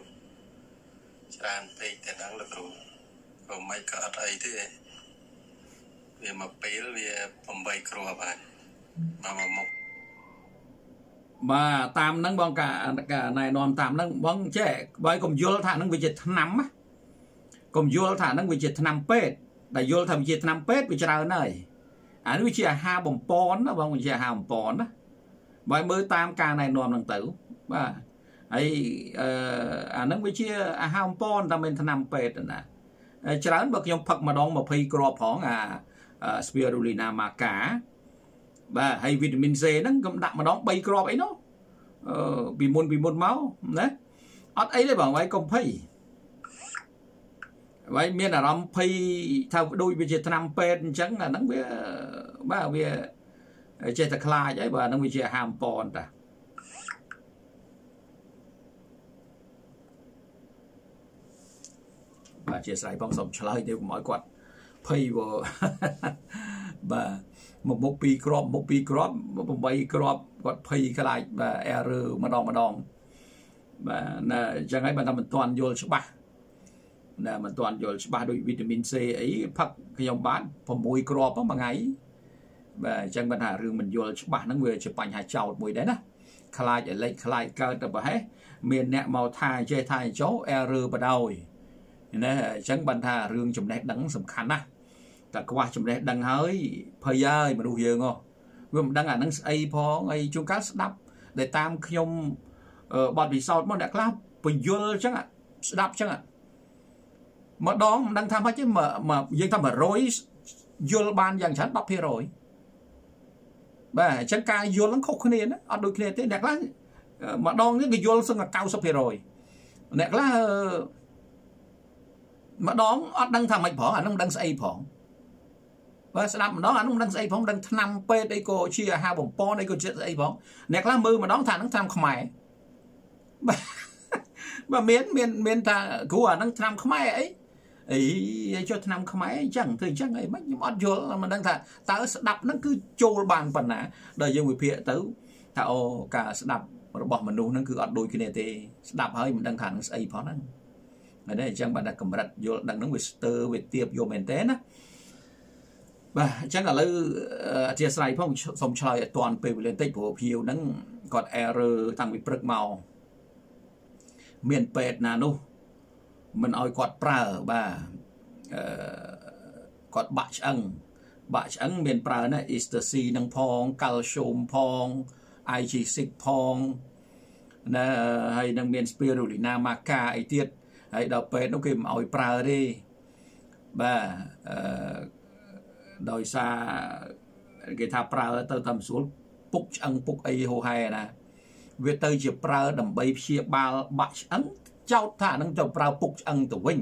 Speaker 2: ច្រើនពេកតែដល់លោកគ្រូក៏មិនក៏អត់អីទេវាមកពេលវា8គ្រាប់ហើយមកមកមុខ
Speaker 1: បាទតាមហ្នឹងបងកាណែនាំតាមហ្នឹងបងចេះបើកុំយល់ថាហ្នឹងវាជាថ្នាំណាកុំយល់ថាហ្នឹងវាជាថ្នាំពេទ្យដែលយល់ថាវាជាថ្នាំពេទ្យវាច្រើនហើយអានេះវាជាអាហារបំពន់ណាបងវាជាអាហារបំពន់ណាបើមើលតាមការណែនាំហ្នឹងទៅបាទហើយអឺអាហ្នឹងវាជាអាហារបំពន់តែមិនថ្នាំពេទ្យណាច្រើនបើខ្ញុំផឹកម្ដង20គ្រាប់ផងអា spirulina maca បាទហើយវីតាមីន C ហ្នឹងខ្ញុំដាក់ម្ដង3គ្រាប់អីនោះអឺពីមុនពីមុនមកណាអត់អីទេបងវាយកុំភ័យវាយមានអារម្មណ៍ភ័យថាដូចវាជាថ្នាំពេទ្យអញ្ចឹងអាហ្នឹងវាបាទវាចេះតែខ្លាចហើយបាទហ្នឹងវាជាអាហារអំពនតាបាទជាស្រ័យបងសូមឆ្លើយទៅកុំឲ្យគាត់ភ័យវបាទ មួយមុខពីរគ្រាប់មុខពីរគ្រាប់8គ្រាប់គាត់ភ័យខ្លាចបាទ error ម្ដងម្ដងបាទណាអញ្ចឹងហើយបើថាមិនទាន់យល់ច្បាស់ណាមិនទាន់យល់ច្បាស់ដូចវីតាមីន C អីផឹកខ្ញុំបាន6គ្រាប់មួយថ្ងៃបាទអញ្ចឹងបើថារឿងមិនយល់ច្បាស់ហ្នឹងវាជាបញ្ហាចោតមួយដែរណាខ្លាចឲ្យលេចខ្លាចកើតទៅប្រហែលមានអ្នកមកថាចេះថាចោ error បដ ாய் ណាអញ្ចឹងបានថារឿងចំណេះដឹងសំខាន់ណាស់ តែខ្វះចំណេះដឹងហើយភ័យហើយមនុស្សយើងហ៎វាមិនដឹងអានឹងស្អីផងអីជួនកាលស្ដាប់ដែលតាមខ្ញុំបទពិសោធន៍មកអ្នកខ្លះបញ្យលអញ្ចឹងស្ដាប់អញ្ចឹងម្ដងមិនដឹងថាម៉េចទេយើងថា100យល់បានយ៉ាងច្រើន10%បាទអញ្ចឹងការយល់ហ្នឹងខុសគ្នាណាអត់ដូចគ្នាទេអ្នកខ្លះម្ដងនេះគេយល់សឹងតែ90%អ្នកខ្លះម្ដងអត់ដឹងថាម៉េចផងអានឹងមិនដឹងស្អីផង បើស្ដាប់ម្ដងអានោះមិនដឹងស្អីផងដឹងឆ្នាំពេទ្យអីក៏ជាអាហារបំពន់អីក៏ជាស្អីផងអ្នកខ្លះមើលម្ដងថានឹងឆ្នាំខ្មែរបើមានមានមានថាគ្រូអានឹងឆ្នាំខ្មែរអីអីចុះឆ្នាំខ្មែរអញ្ចឹងធ្វើអញ្ចឹងអីមិនខ្ញុំអត់យល់មិនដឹងថាតើស្ដាប់ហ្នឹងគឺចូលបានប៉ុណ្ណាដល់យើងវិភាគទៅថាអូការស្ដាប់របស់មនុស្សហ្នឹងគឺអត់ដូចគ្នាទេស្ដាប់ហើយមិនដឹងថានឹងស្អីផងហ្នឹងហើយអញ្ចឹងបាទកម្រិតយល់ដឹងហ្នឹងវាស្ទើរវាទៀបយកមែនទេណា បាទអញ្ចឹងឥឡូវអធិស្ឋានផងសូមឆ្លើយឲ្យតាន់ពេលវេលាបន្តិចព្រោះភៀវហ្នឹងគាត់ error តាំងពីព្រឹកមកមានពេទ្យណានោះមិនឲ្យគាត់ប្រើបាទអឺគាត់បាក់ឆ្អឹងបាក់ឆ្អឹងមានប្រើណា ecstasy នឹងផងកាល់ស្យូមផង IG6 ផងណាហើយនឹងមាន spirulina maca អីទៀតហើយដល់ពេទ្យនោះគេមិនឲ្យប្រើទេបាទអឺ ដោយសារគេថាប្រើទៅតាមស្រួលពុកឆ្អឹងពុកអីហូហែណាវាទៅជាប្រើដើម្បីព្យាបាលបាក់ឆ្អឹងចោតថានឹងទៅប្រើពុកឆ្អឹងទៅវិញ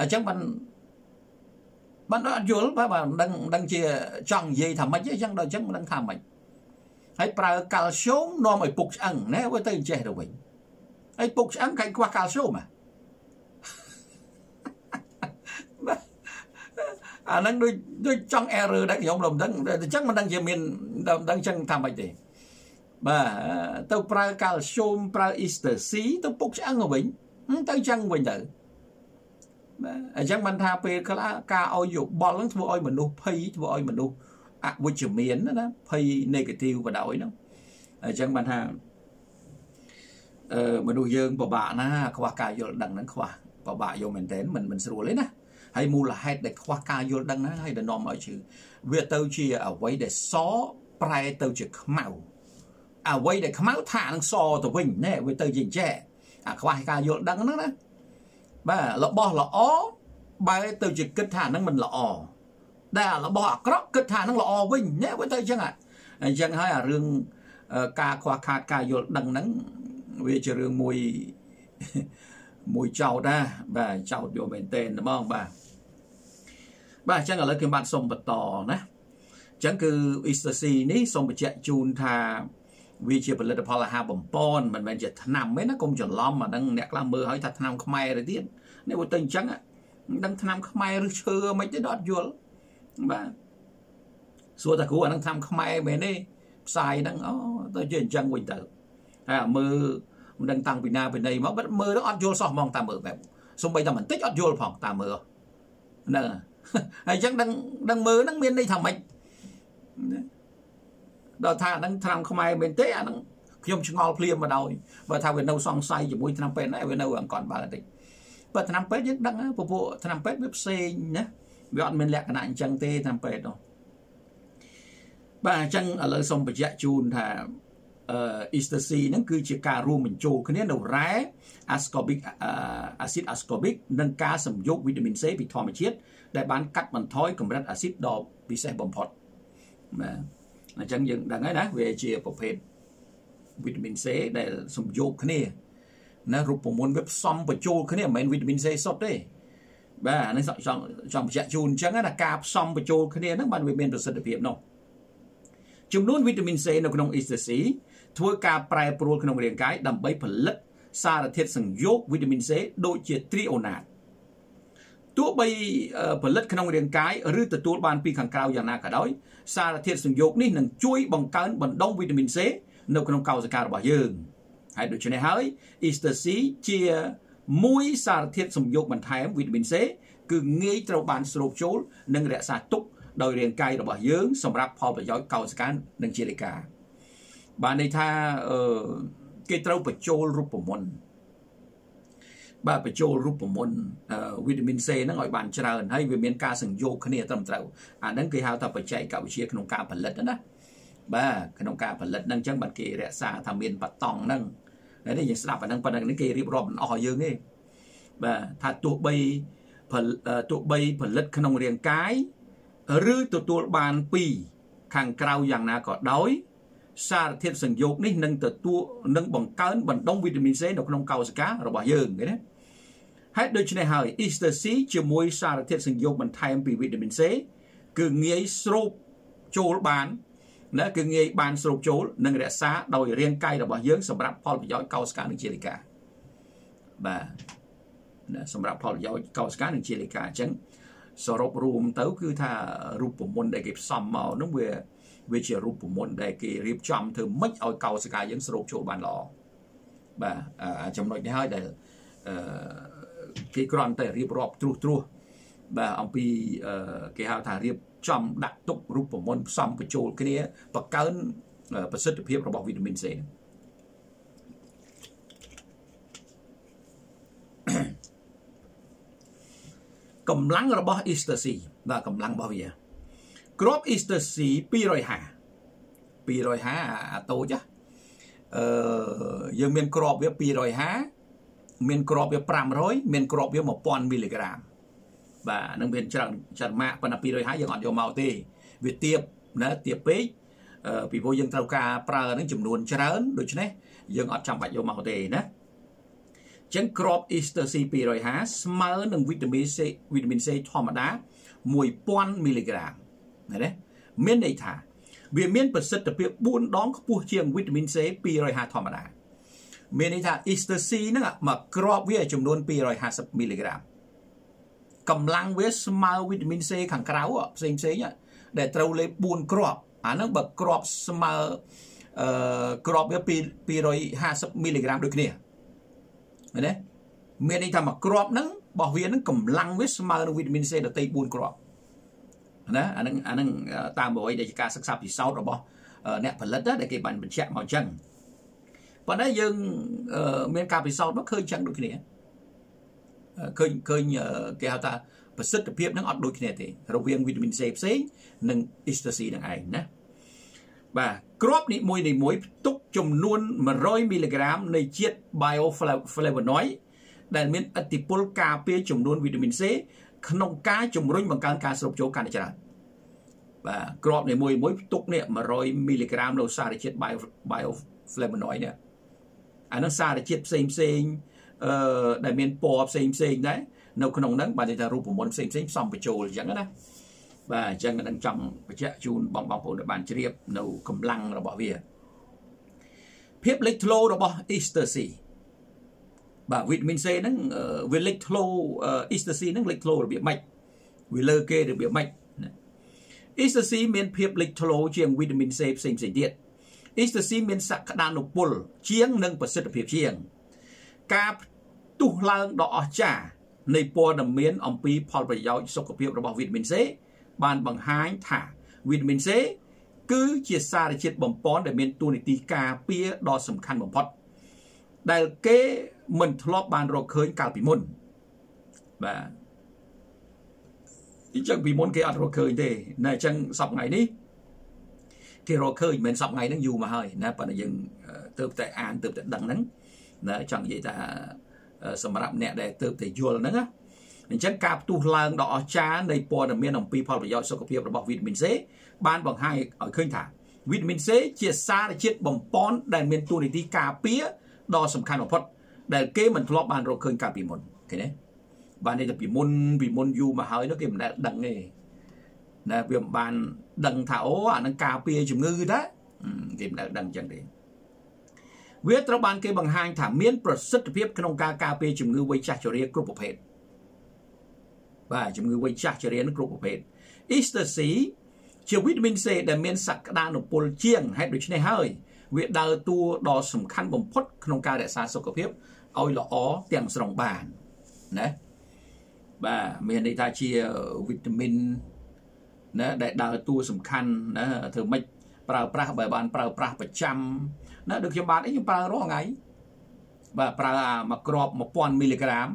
Speaker 1: អញ្ចឹងបានបានអត់យល់បាទបាទមិនដឹងមិនដឹងជាចង់និយាយថាម៉េចទេអញ្ចឹងដល់អញ្ចឹងមិនដឹងថាម៉េចហើយប្រើកាល់ស្យូមនាំឲ្យពុកឆ្អឹងណាវាទៅចេះទៅវិញហើយពុកឆ្អឹងកាច់ខ្វះកាល់ស្យូម អាហ្នឹងដូចដូចចង់ error ដែរខ្ញុំមិនដឹងអញ្ចឹងមិនដឹងជាមានមិនដឹងអញ្ចឹងថាម៉េចទេបាទទៅប្រើកាល់ស្យូមប្រើ Easter C ទៅពុកឆ្អឹងទៅវិញទៅអញ្ចឹងវិញទៅបាទអញ្ចឹងបានថាពេលខ្លះការឲ្យយោបល់ហ្នឹងធ្វើឲ្យមនុស្សភ័យធ្វើឲ្យមនុស្សអវិជ្ជមានណាភ័យ negative បដ ாய் ហ្នឹងអញ្ចឹងបានថាអឺមនុស្សយើងពិបាកណាខ្វះការយល់ដឹងហ្នឹងខ្វះពិបាកយកមែនតើមិនមិនស្រួលទេណា ហើយមូលហេតុដែលខ្វះការយល់ដឹងហ្នឹងហើយដែលនាំឲ្យឈឺវាទៅជាអ្វីដែលសប្រែទៅជាខ្មៅអ្វីដែលខ្មៅថានឹងសទៅវិញណែវាទៅជាចែអាខ្វះការយល់ដឹងហ្នឹងណាបាទរបស់ល្អបែរទៅជាគិតថាហ្នឹងមិនល្អដែលរបស់អាក្រក់គិតថាហ្នឹងល្អវិញណែវាទៅអញ្ចឹងអញ្ចឹងហើយអារឿងការខ្វះខាតការយល់ដឹងហ្នឹងវាជារឿងមួយ មួយចោតណាបាទចោតយកមែនតើហ្មងបាទបាទអញ្ចឹងឥឡូវខ្ញុំបាទសូមបន្តណាអញ្ចឹងគឺ Easter C នេះសូមបញ្ជាក់ជូនថាវាជាផលិតផលអាហារបំពន់មិនមែនជាថ្នាំទេណាកុំច្រឡំអាហ្នឹងអ្នកខ្លះមើលឲ្យថាថ្នាំខ្មែរទៅទៀតនេះវាទៅអញ្ចឹងមិនដឹងថ្នាំខ្មែរឬឈើមិនទេដល់អត់យល់បាទសួរតាគ្រូអាហ្នឹងថ្នាំខ្មែរមែនទេផ្សាយហ្នឹងអូទៅជាអញ្ចឹងវិញទៅហើយមើល មិនដឹងតាំងពីណាពីណីមកមើលទៅអត់យល់សោះហ្មងតាមមើលបែបសំបីតែបន្តិចអត់យល់ផងតាមមើលហ្នឹងហើយអញ្ចឹងដឹងដឹងមើលហ្នឹងមានន័យថាម៉េចដល់ថាហ្នឹងឆ្នាំខ្មែរមែនទេអាហ្នឹងខ្ញុំឆ្ងល់ភ្លាមមកដោយបើថាវានៅសង្ស័យជាមួយឆ្នាំពេទ្យហ្នឹងវានៅអង្គនបើបន្តិចបើឆ្នាំពេទ្យយើងដឹងពពួកឆ្នាំពេទ្យវាផ្សេងណាវាអត់មានលក្ខណៈអញ្ចឹងទេឆ្នាំពេទ្យនោះបាទអញ្ចឹងឥឡូវសូមបញ្ជាក់ជូនថា អឺ Easter C ហ្នឹងគឺជាការរួមបញ្ចូលគ្នានៅ rare ascorbic acid ascorbic និងការសំយោគវីតាមីន C ពីធម្មជាតិដែលបានកាត់បន្ថយកម្រិតអាស៊ីតដ៏ពិសេសបំផុតបាទអញ្ចឹងយើងដឹងហើយណាវាជាប្រភេទវីតាមីន C ដែលសំយោគគ្នាណារូបមន្តវាផ្សំបញ្ចូលគ្នាមិនមែនវីតាមីន C សុទ្ធទេបាទនេះចង់ចង់បញ្ជាក់ជូនអញ្ចឹងណាការផ្សំបញ្ចូលគ្នាហ្នឹងបានវាមានប្រសិទ្ធភាពនោះចំនួនវីតាមីន C នៅក្នុង Easter C ធ្វើការប្រែប្រួលក្នុងរាងកាយដើម្បីផលិតសារធាតុ සං យោគវីតាមីន C ដូចជាត្រីអូណាតទោះបីផលិតក្នុងរាងកាយឬទទួលបានពីខាងក្រៅយ៉ាងណាក៏ដោយសារធាតុ සං យោគនេះនឹងជួយបង្កើនបណ្ដុំវីតាមីន C នៅក្នុងកោសិការបស់យើងហើយដូច្នេះហើយ Easter C ជាមួយសារធាតុសំយោគបន្ថែមវីតាមីន C គឺងាយត្រូវបានស្រូបចូល និងរក្សាទុកដោយរាងកាយរបស់យើងសម្រាប់ផលប្រយោជន៍កោសិកានិងជាលិកា បានន័យថាអឺគេត្រូវបញ្ចូលរូបមន្តបាទបញ្ចូលរូបមន្តវីតាមីន C ហ្នឹងឲ្យបានច្រើនហើយវាមានការសង្យោគគ្នាត្រឹមត្រូវអាហ្នឹងគេហៅថាបច្ចេកវិទ្យាក្នុងការផលិតណាបាទក្នុងការផលិតហ្នឹងអញ្ចឹងបាទគេរក្សាថាមានបតង់ហ្នឹងនេះយើងស្ដាប់អាហ្នឹងប៉ុណ្ណឹងនេះគេរៀបរាប់មិនអស់យើងទេបាទថាទោះបីទោះបីផលិតក្នុងរាងកាយឬទទួលបានពីខាងក្រៅយ៉ាងណាក៏ដោយ សារធាតុសង្យោគនេះនឹងទទួលនឹងបង្កើនបណ្ដុំវីតាមីន C នៅក្នុងកោសិការបស់យើងឃើញទេហេតុដូច្នេះហើយ Easter C ជាមួយសារធាតុសង្យោគបន្ថែមពីវីតាមីន C គឺងាយស្រូបចូលបានណាគឺងាយបានស្រូបចូលនិងរក្សាដោយរាងកាយរបស់យើងសម្រាប់ផលប្រយោជន៍កោសិកានិងជាលិកាបាទណាសម្រាប់ផលប្រយោជន៍កោសិកានិងជាលិកាអញ្ចឹងសរុបរួមទៅគឺថារូបមន្តដែលគេផ្សំមកនោះវា វាជារូបមន្តដែលគេរៀបចំធ្វើម៉េចឲ្យកោសិកាយើងស្រូបចូលបានល្អបាទចំណុចនេះហើយដែលអឺគេគ្រាន់តែរៀបរាប់ត្រួសត្រាសបាទអំពីគេហៅថារៀបចំដាក់ទុករូបមន្តផ្សំបញ្ចូលគ្នាបង្កើនប្រសិទ្ធភាពរបស់វីតាមីន C កម្លាំងរបស់ Easter C បាទកម្លាំងរបស់វា ក្រប Easter C 250 250អាតូចអឺយើងមានក្របវា250មានក្របវា500មានក្របវា1000មីលីក្រាមបាទនឹងមានច្រើនច្រើនម៉ាកប៉ុន្តែ250យើងអត់យកមកទេវាទៀបណាទៀបពេកពីព្រោះយើងត្រូវការប្រើនឹងចំនួនច្រើនដូច្នេះយើងអត់ចាំបាច់យកមកទេណាចឹងក្រប Easter C 250ស្មើនឹងវីតាមីន C វីតាមីន C ធម្មតា1000មីលីក្រាម ណាទេមានន័យថា វាមានប្រសិទ្ធភាព4ដងខ្ពស់ជាងវីតាមីន C 250ធម្មតាមានន័យថា Easter C ហ្នឹងមកក្របវាចំនួន250មីលីក្រាមកម្លាំងវាស្មើវីតាមីន C ខាងក្រៅផ្សេងផ្សេងដែលត្រូវលេខ4គ្រាប់អាហ្នឹងបើគ្រាប់ស្មើអឺគ្រាប់វា250មីលីក្រាមដូចគ្នាមែនទេមានន័យថាមួយគ្រាប់ហ្នឹងរបស់វាហ្នឹងកម្លាំងវាស្មើនឹងវីតាមីន C ដតេ4គ្រាប់ ណាអាហ្នឹងអាហ្នឹងតាមអ្វីដែលជាការសិក្សាពិសោធន៍របស់អ្នកផលិតដែលគេបានបញ្ជាក់មកអញ្ចឹងប៉ុន្តែយើងមានការពិសោធន៍មកឃើញចឹងដូចគ្នាឃើញឃើញគេហៅថាប្រសិទ្ធភាពនឹងអត់ដូចគ្នាទេរវាងវីតាមីន C ផ្សេងនិង Easter C នឹងឯងណាបាទគ្រាប់នីមួយនីមួយផ្ទុកចំនួន100មីលីក្រាមនៃជាតិ bioflavonoid ដែលមានឥទ្ធិពលការពារចំនួនវីតាមីន C ក្នុងការជំរុញបង្កើនការស្រូបចូលកាន់តែច្រើនបាទគ្រាប់នីមួយមួយផ្ទុកនេះ100មីលីក្រាមនៅសារជាតិ bioflavonoid នេះអានោះសារជាតិផ្សេងផ្សេងអឺដែលមានពណ៌ផ្សេងផ្សេងដែរនៅក្នុងហ្នឹងបាទនិយាយថារូបមន្តផ្សេងផ្សេងផ្សំបញ្ចូលអញ្ចឹងណាបាទអញ្ចឹងនឹងចង់បញ្ជាក់ជូនបងបងប្អូនដែលបានជ្រាបនៅកម្លាំងរបស់វាភាពលេចធ្លោរបស់ Easter C បាទវីតាមីន C ហ្នឹងវាលេចធ្លោ Easter C ហ្នឹងលេចធ្លោរបៀបម៉េចវាលើគេរបៀបម៉េច Easter C មានភាពលេចធ្លោជាងវីតាមីន C ផ្សេងផ្សេងទៀត Easter C មានសក្តានុពល ជាងនិងប្រសិទ្ធភាពជាង ការផ្ទុះឡើងដ៏អស្ចារ្យនៃព័ត៌មានអំពីផលប្រយោជន៍សុខភាពរបស់វីតាមីន C បានបង្ហាញថាវីតាមីន C គឺជាសារជាតិបំពន់ដែលមានតួនាទីការពារដ៏សំខាន់បំផុតដែលគេ មិនធ្លាប់បានរកឃើញកាលពីមុនបាទអញ្ចឹងពីមុនគេអត់រកឃើញទេណែអញ្ចឹងសប្តាហ៍ថ្ងៃនេះគេរកឃើញមិនសប្តាហ៍ថ្ងៃហ្នឹងយូរមកហើយណាប៉ុន្តែយើងទៅតែអានទៅតែដឹងហ្នឹងណាចង់និយាយថាសម្រាប់អ្នកដែលទៅតែយល់ហ្នឹងណាអញ្ចឹងការផ្ទុះឡើងដ៏អស្ចារ្យនៃព័ត៌មានអំពីផលប្រយោជន៍សុខភាពរបស់វីតាមីន C បានបង្ហាញឲ្យឃើញថាវីតាមីន C ជាសារជាតិបំពន់ដែលមានតួនាទីការពារដ៏សំខាន់បំផុត ដែលគេមិនធ្លាប់បានរកឃើញកាលពីមុនឃើញទេបាននេះទៅពីមុនពីមុនយូរមកហើយនោះគេមិនដែលដឹងទេណាវាមិនបានដឹងថាអូអានឹងការពារជំងឺតាគេមិនដែលដឹងចឹងទេវាត្រូវបានគេបង្ហាញថាមានប្រសិទ្ធភាពក្នុងការការពារជំងឺវ័យចាស់ជរាគ្រប់ប្រភេទបាទជំងឺវ័យចាស់ជរានឹងគ្រប់ប្រភេទ Easter C ជាវីតាមីន C ដែលមានសក្តានុពលជាងហេតុដូច្នេះហើយវាដើរតួដ៏សំខាន់បំផុតក្នុងការរក្សាសុខភាព ឲ្យល្អទាំងស្រុងបានណាបាទមានន័យថាជាវីតាមីនណាដែលដើរតួសំខាន់ណាធ្វើម៉េចប្រើប្រាស់បើបានប្រើប្រាស់ប្រចាំណាដូចខ្ញុំបាទអីខ្ញុំប្រើរាល់ថ្ងៃបាទប្រើអាមួយគ្រាប់1000មីលីក្រាម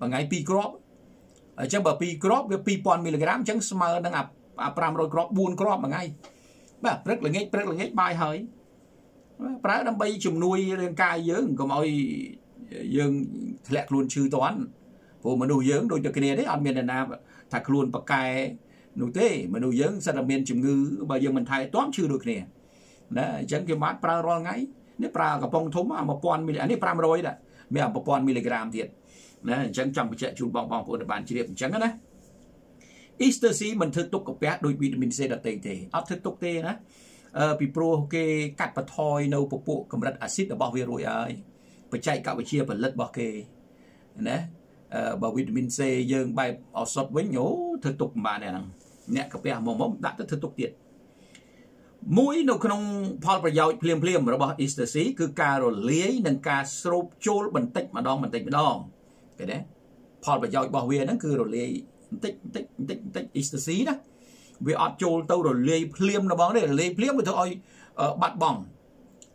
Speaker 1: មួយថ្ងៃ2គ្រាប់អញ្ចឹងបើ2គ្រាប់វា2000មីលីក្រាមអញ្ចឹងស្មើនឹងអា500គ្រាប់4គ្រាប់មួយថ្ងៃបាទព្រឹកល្ងាចព្រឹកល្ងាចបាយហើយប្រើដើម្បីជំនួយរាងកាយយើងកុំឲ្យ យើងធ្លាក់ខ្លួនឈឺតាន់ព្រោះមនុស្សយើងដូចតែគ្នាទេអត់មានអ្នកណាថាខ្លួនប៉កែនោះទេមនុស្សយើងសិតតែមានជំងឺបើយើងមិនថែទាំឈឺដូចគ្នាណាអញ្ចឹងគេបានប្រើរាល់ថ្ងៃនេះប្រើកំប៉ុងធំ1000មីលីនេះ500ដែរមាន1000មីលីក្រាមទៀតណាអញ្ចឹងចង់បញ្ជាក់ជូនបងបងប្អូនបានជ្រាបអញ្ចឹងណា Easter C មិនធ្វើទុកកាពះដោយវីតាមីន C ដតេទេអត់ធ្វើទុកទេណាអឺពីព្រោះគេកាត់បន្ថយនៅពពួកកម្រិតអាស៊ីតរបស់វារួចហើយ បច្ចេកវិទ្យាផលិតរបស់គេណាអឺបើវីតាមីន C យើងបែបឱសថវិញអូធ្វើទុកមិនបានទេហ្នឹងអ្នកកាពះមុំមុំដាក់ទៅធ្វើទុកទៀតមួយនៅក្នុងផលប្រយោជន៍ភ្លាមភ្លាមរបស់ Easter C គឺការរលាយនិងការស្រូបចូលបន្តិចម្ដងបន្តិចម្ដងឃើញទេផលប្រយោជន៍របស់វាហ្នឹងគឺរលាយបន្តិចបន្តិចបន្តិចបន្តិច Easter C ណាវាអត់ចូលទៅរលាយភ្លាមណាបងទេរលាយភ្លាមវាធ្វើឲ្យបាត់បង់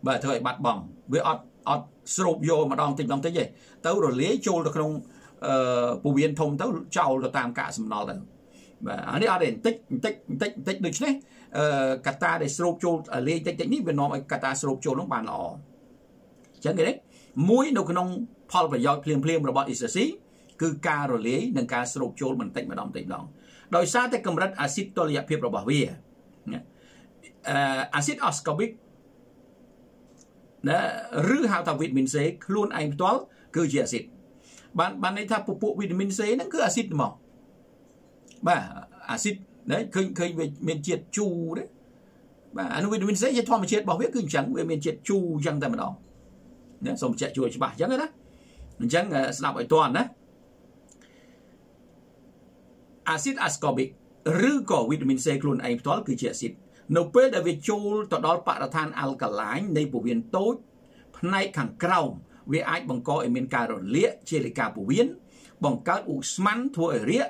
Speaker 1: បាទធ្វើឲ្យបាត់បង់វាអត់ អត់ស្រូបយកម្ដងតិចម្ដងតិចទេទៅរលាយចូលទៅក្នុងអឺពវៀនធំទៅចោលទៅតាមកាកសំណល់ទៅបាទអានេះអត់ទេបន្តិចបន្តិចបន្តិចបន្តិចដូច្នេះអឺកតាដែលស្រូបចូលលេងតិចតិចនេះវានាំឲ្យកតាស្រូបចូលនោះបានល្អអញ្ចឹងគេទេមួយនៅក្នុងផលប្រយោជន៍ភ្លាមភ្លាមរបស់ ECC គឺការរលាយនិងការស្រូបចូលបន្តិចម្ដងបន្តិចម្ដងដោយសារតែកម្រិតអាស៊ីតតុល្យភាពរបស់វាអាស៊ីតអស្កូបិក ណាឬហៅថាវីតាមីន C ខ្លួនឯងផ្ទាល់គឺជាអាស៊ីតបានបានន័យថាពពួកវីតាមីន C ហ្នឹងគឺអាស៊ីតហ្មងបាទអាស៊ីតណាឃើញឃើញវាមានជាតិជូរទេបាទអានោះវីតាមីន C ជាធម្មជាតិរបស់វាគឺអញ្ចឹងវាមានជាតិជូរអញ្ចឹងតែម្ដងណាសូមបញ្ជាក់ជួយច្បាស់អញ្ចឹងណាអញ្ចឹងស្ដាប់ឲ្យតន់ណាអាស៊ីតអាស្កូបិកឬក៏វីតាមីន C ខ្លួនឯងផ្ទាល់គឺជាអាស៊ីត នៅពេលដែលវាចូលទៅដល់បរិស្ថានអាល់កាឡាញនៃពោះវៀនតូចផ្នែកខាងក្រោមវាអាចបង្កឲ្យមានការរលាកជាលិកាពោះវៀនបង្កើតឧស្ម័នធ្វើឲ្យរាក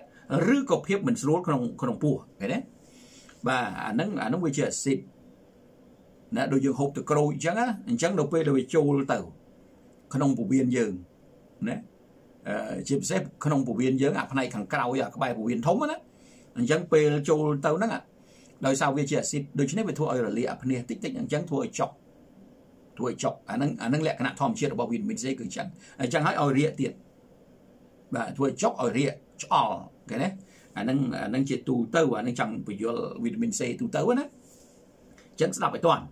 Speaker 1: ឬក៏ភាពមិនស្រួលក្នុងក្នុងពោះឃើញទេបាទអាហ្នឹងអាហ្នឹងវាជាអាស៊ីតណាដូចយើងហូបទឹកក្រូចអញ្ចឹងណាអញ្ចឹងនៅពេលដែលវាចូលទៅ ក្នុងពោះវៀនយើងណាជាពិសេសក្នុងពោះវៀនយើងអាផ្នែកខាងក្រោយអាក្បែរពោះវៀនធំណាអញ្ចឹងពេលចូលទៅហ្នឹង ដោយសារវាជាអាស៊ីតដូច្នេះវាធ្វើឲ្យរលាកអាភ្នេះតិចតិចអញ្ចឹងធ្វើឲ្យចុកធ្វើឲ្យចុកអាហ្នឹងអាហ្នឹងលក្ខណៈធម្មជាតិរបស់វីតាមីន C គឺអញ្ចឹងអញ្ចឹងហើយឲ្យរាកទៀតបាទធ្វើឲ្យចុកឲ្យរាកឆ្អល់គេណាអាហ្នឹងអាហ្នឹងជាទូទៅអាហ្នឹងចង់បញ្យល់វីតាមីន C ទូទៅណាអញ្ចឹងស្ដាប់ឲ្យតាន់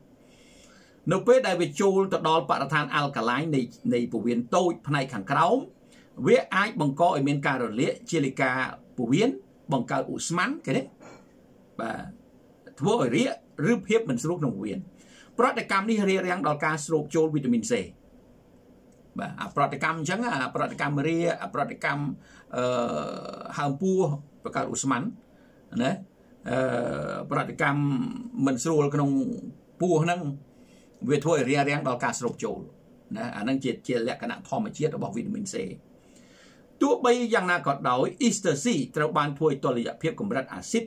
Speaker 1: នៅពេលដែលវាចូលទៅដល់បរិស្ថានអាល់កាឡាញនៃនៃពោះវៀនតូចផ្នែកខាងក្រោមវាអាចបង្កឲ្យមានការរលាកជាលិកាពោះវៀនបង្កើតឧស្ម័នគេទេបាទ ធ្វើឲ្យរាកឬភាពមិនស្រួលក្នុងពោះវៀនប្រតិកម្មនេះរារាំងដល់ការស្រូបចូលវីតាមីន C បាទអាប្រតិកម្មអញ្ចឹងអាប្រតិកម្មរាអាប្រតិកម្មអឺហើមពោះបង្កើតឧស្ម័នណាអឺប្រតិកម្មមិនស្រួលក្នុងពោះហ្នឹងវាធ្វើឲ្យរារាំងដល់ការស្រូបចូលណាអាហ្នឹងជាជាលក្ខណៈធម្មជាតិរបស់វីតាមីន C ទោះបីយ៉ាងណាក៏ដោយ Easter C ត្រូវបានធ្វើឲ្យតុល្យភាពកម្រិតអាស៊ីត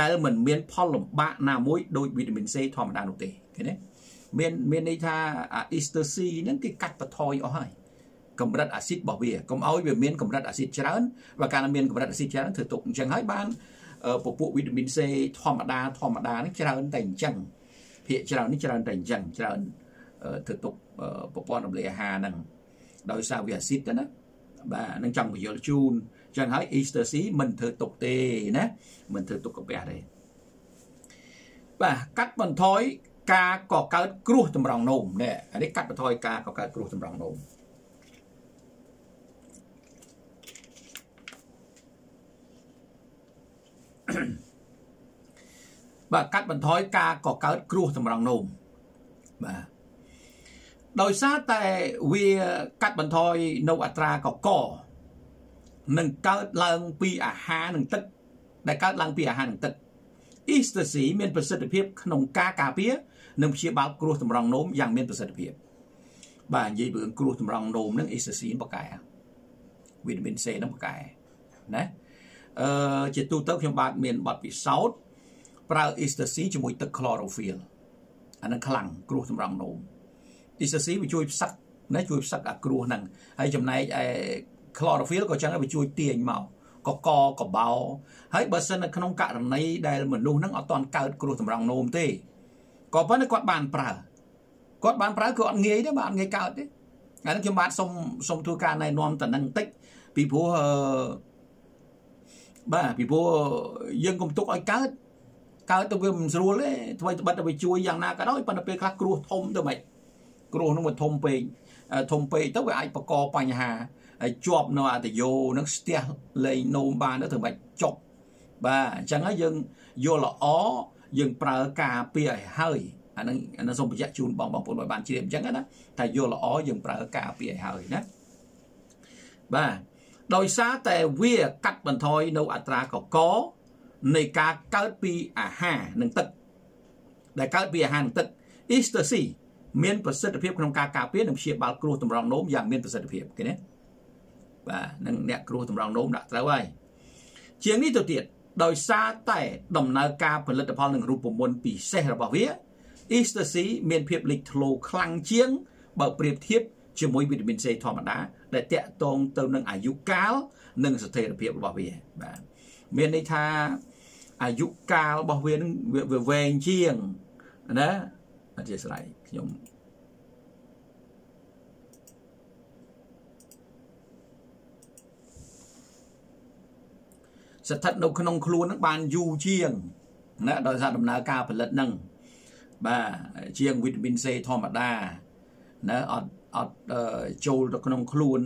Speaker 1: ដែលមិនមានផលលំបាកណាមួយដូចវីតាមីន C ធម្មតានោះទេឃើញទេមានមានន័យថា Easter C ហ្នឹងគេកាត់បន្ថយអស់ហើយកម្រិតអាស៊ីតរបស់វាកុំឲ្យវាមានកម្រិតអាស៊ីតច្រើនបើកាលមានកម្រិតអាស៊ីតច្រើនធ្វើទុកអញ្ចឹងហើយបានពពួកវីតាមីន C ធម្មតាធម្មតានេះច្រើនតែអញ្ចឹងភាគច្រើននេះច្រើនតែអញ្ចឹងច្រើនធ្វើទុកប្រព័ន្ធរំលាយអាហារហ្នឹងដោយសារវាអាស៊ីតទៅណាបាទនឹងចង់បញ្យល់ជូន ចឹងហើយ Easter C មិនធ្វើទុកទេណាមិនធ្វើទុកកាពះទេបាទកាត់បន្ថយការកកើតគ្រោះតម្រង់នោមនេះអានេះកាត់បន្ថយការកកើតគ្រោះតម្រង់នោមបាទកាត់បន្ថយការកកើតគ្រោះតម្រង់នោមបាទដោយសារតែវាកាត់បន្ថយនៅអត្រាកក នឹងកើតឡើងពីអាហារនិងទឹក ដែលកើតឡើងពីអាហារនិងទឹក Ecstasy មានប្រសិទ្ធភាពក្នុងការការពារនិងព្យាបាលគ្រោះតម្រង់នោមយ៉ាងមានប្រសិទ្ធភាពបាទនិយាយពីគ្រោះតម្រង់នោមនឹង Ecstasy បកកែវីតាមីន C នឹងបកកែណាអឺជាទូទៅខ្ញុំបាទមានបទពិសោធន៍ប្រើ ecstasy ជាមួយទឹក chlorophyll អានឹងខ្លាំងគ្រោះសម្រង់នោម ecstasy វាជួយផ្សឹកណាជួយផ្សឹកអាគ្រោះហ្នឹងហើយចំណែកឯ chlorophyll ក៏ចឹងវាជួយទាញមកកកកបោហើយបើសិននៅក្នុងករណីដែលមនុស្សហ្នឹងអត់ទាន់កើតគ្រោះតម្រង់នោមទេក៏ប៉ុន្តែគាត់បានប្រើគាត់បានប្រើគឺអត់ងាយទេបាទអត់ងាយកើតទេអានេះខ្ញុំបាទសុំសុំធ្វើការណែនាំតនឹងតិចពីព្រោះអឺបាទពីព្រោះយើងកុំទុកឲ្យកើតកើតទៅវាមិនស្រួលទេថ្មីត្បិតតែវាជួយយ៉ាងណាក៏ដោយប៉ុន្តែពេលខ្លះគ្រោះធំទៅមិនគ្រោះនោះវាធំពេកធំពេកទៅវាអាចបង្កបញ្ហា ហើយជាប់នៅអតយោនឹងស្ទះលេងនោមបានទៅធ្វើម៉េចចុកបាទអញ្ចឹងហើយយើងយល់ល្អយើងប្រើការពារឲ្យហើយអានឹងអានឹងសូមបញ្ជាក់ជូនបងបងប្អូនឲ្យបានជ្រាបអញ្ចឹងណាថាយល់ល្អយើងប្រើការពារឲ្យហើយណាបាទដោយសារតែវាកាត់បន្ថយនៅអត្រាកកនៃការកើតពីអាហារនិងទឹកដែលកើតពីអាហារនិងទឹក ecstasy មានប្រសិទ្ធភាពក្នុងការការពារនិងព្យាបាលគ្រោះតម្រង់នោមយ៉ាងមានប្រសិទ្ធភាពឃើញទេ បាទនឹងអ្នកគ្រោះតម្រង់នោមដាក់ត្រូវហើយជាងនេះទៅទៀតដោយសារតែដំណើរការផលិតផលនឹងរូបមន្តពិសេសរបស់វា ecstasy មានភាពលេចធ្លោខ្លាំងជាង បើប្រៀបធៀបជាមួយវីតាមីន C ធម្មតា ដែលតាក់ទងទៅនឹងអាយុកាល និងស្ថិរភាពរបស់វាបាទមានន័យថាអាយុកាលរបស់វានឹងវាវែងជាងណាអធិស្ឋានខ្ញុំ ស្ថិតនៅក្នុងខ្លួននឹងបានយូរជាងណាដោយសារដំណើរការផលិតនឹងបាទជាងវីតាមីន C ធម្មតាណាអត់អត់ចូលទៅក្នុងខ្លួន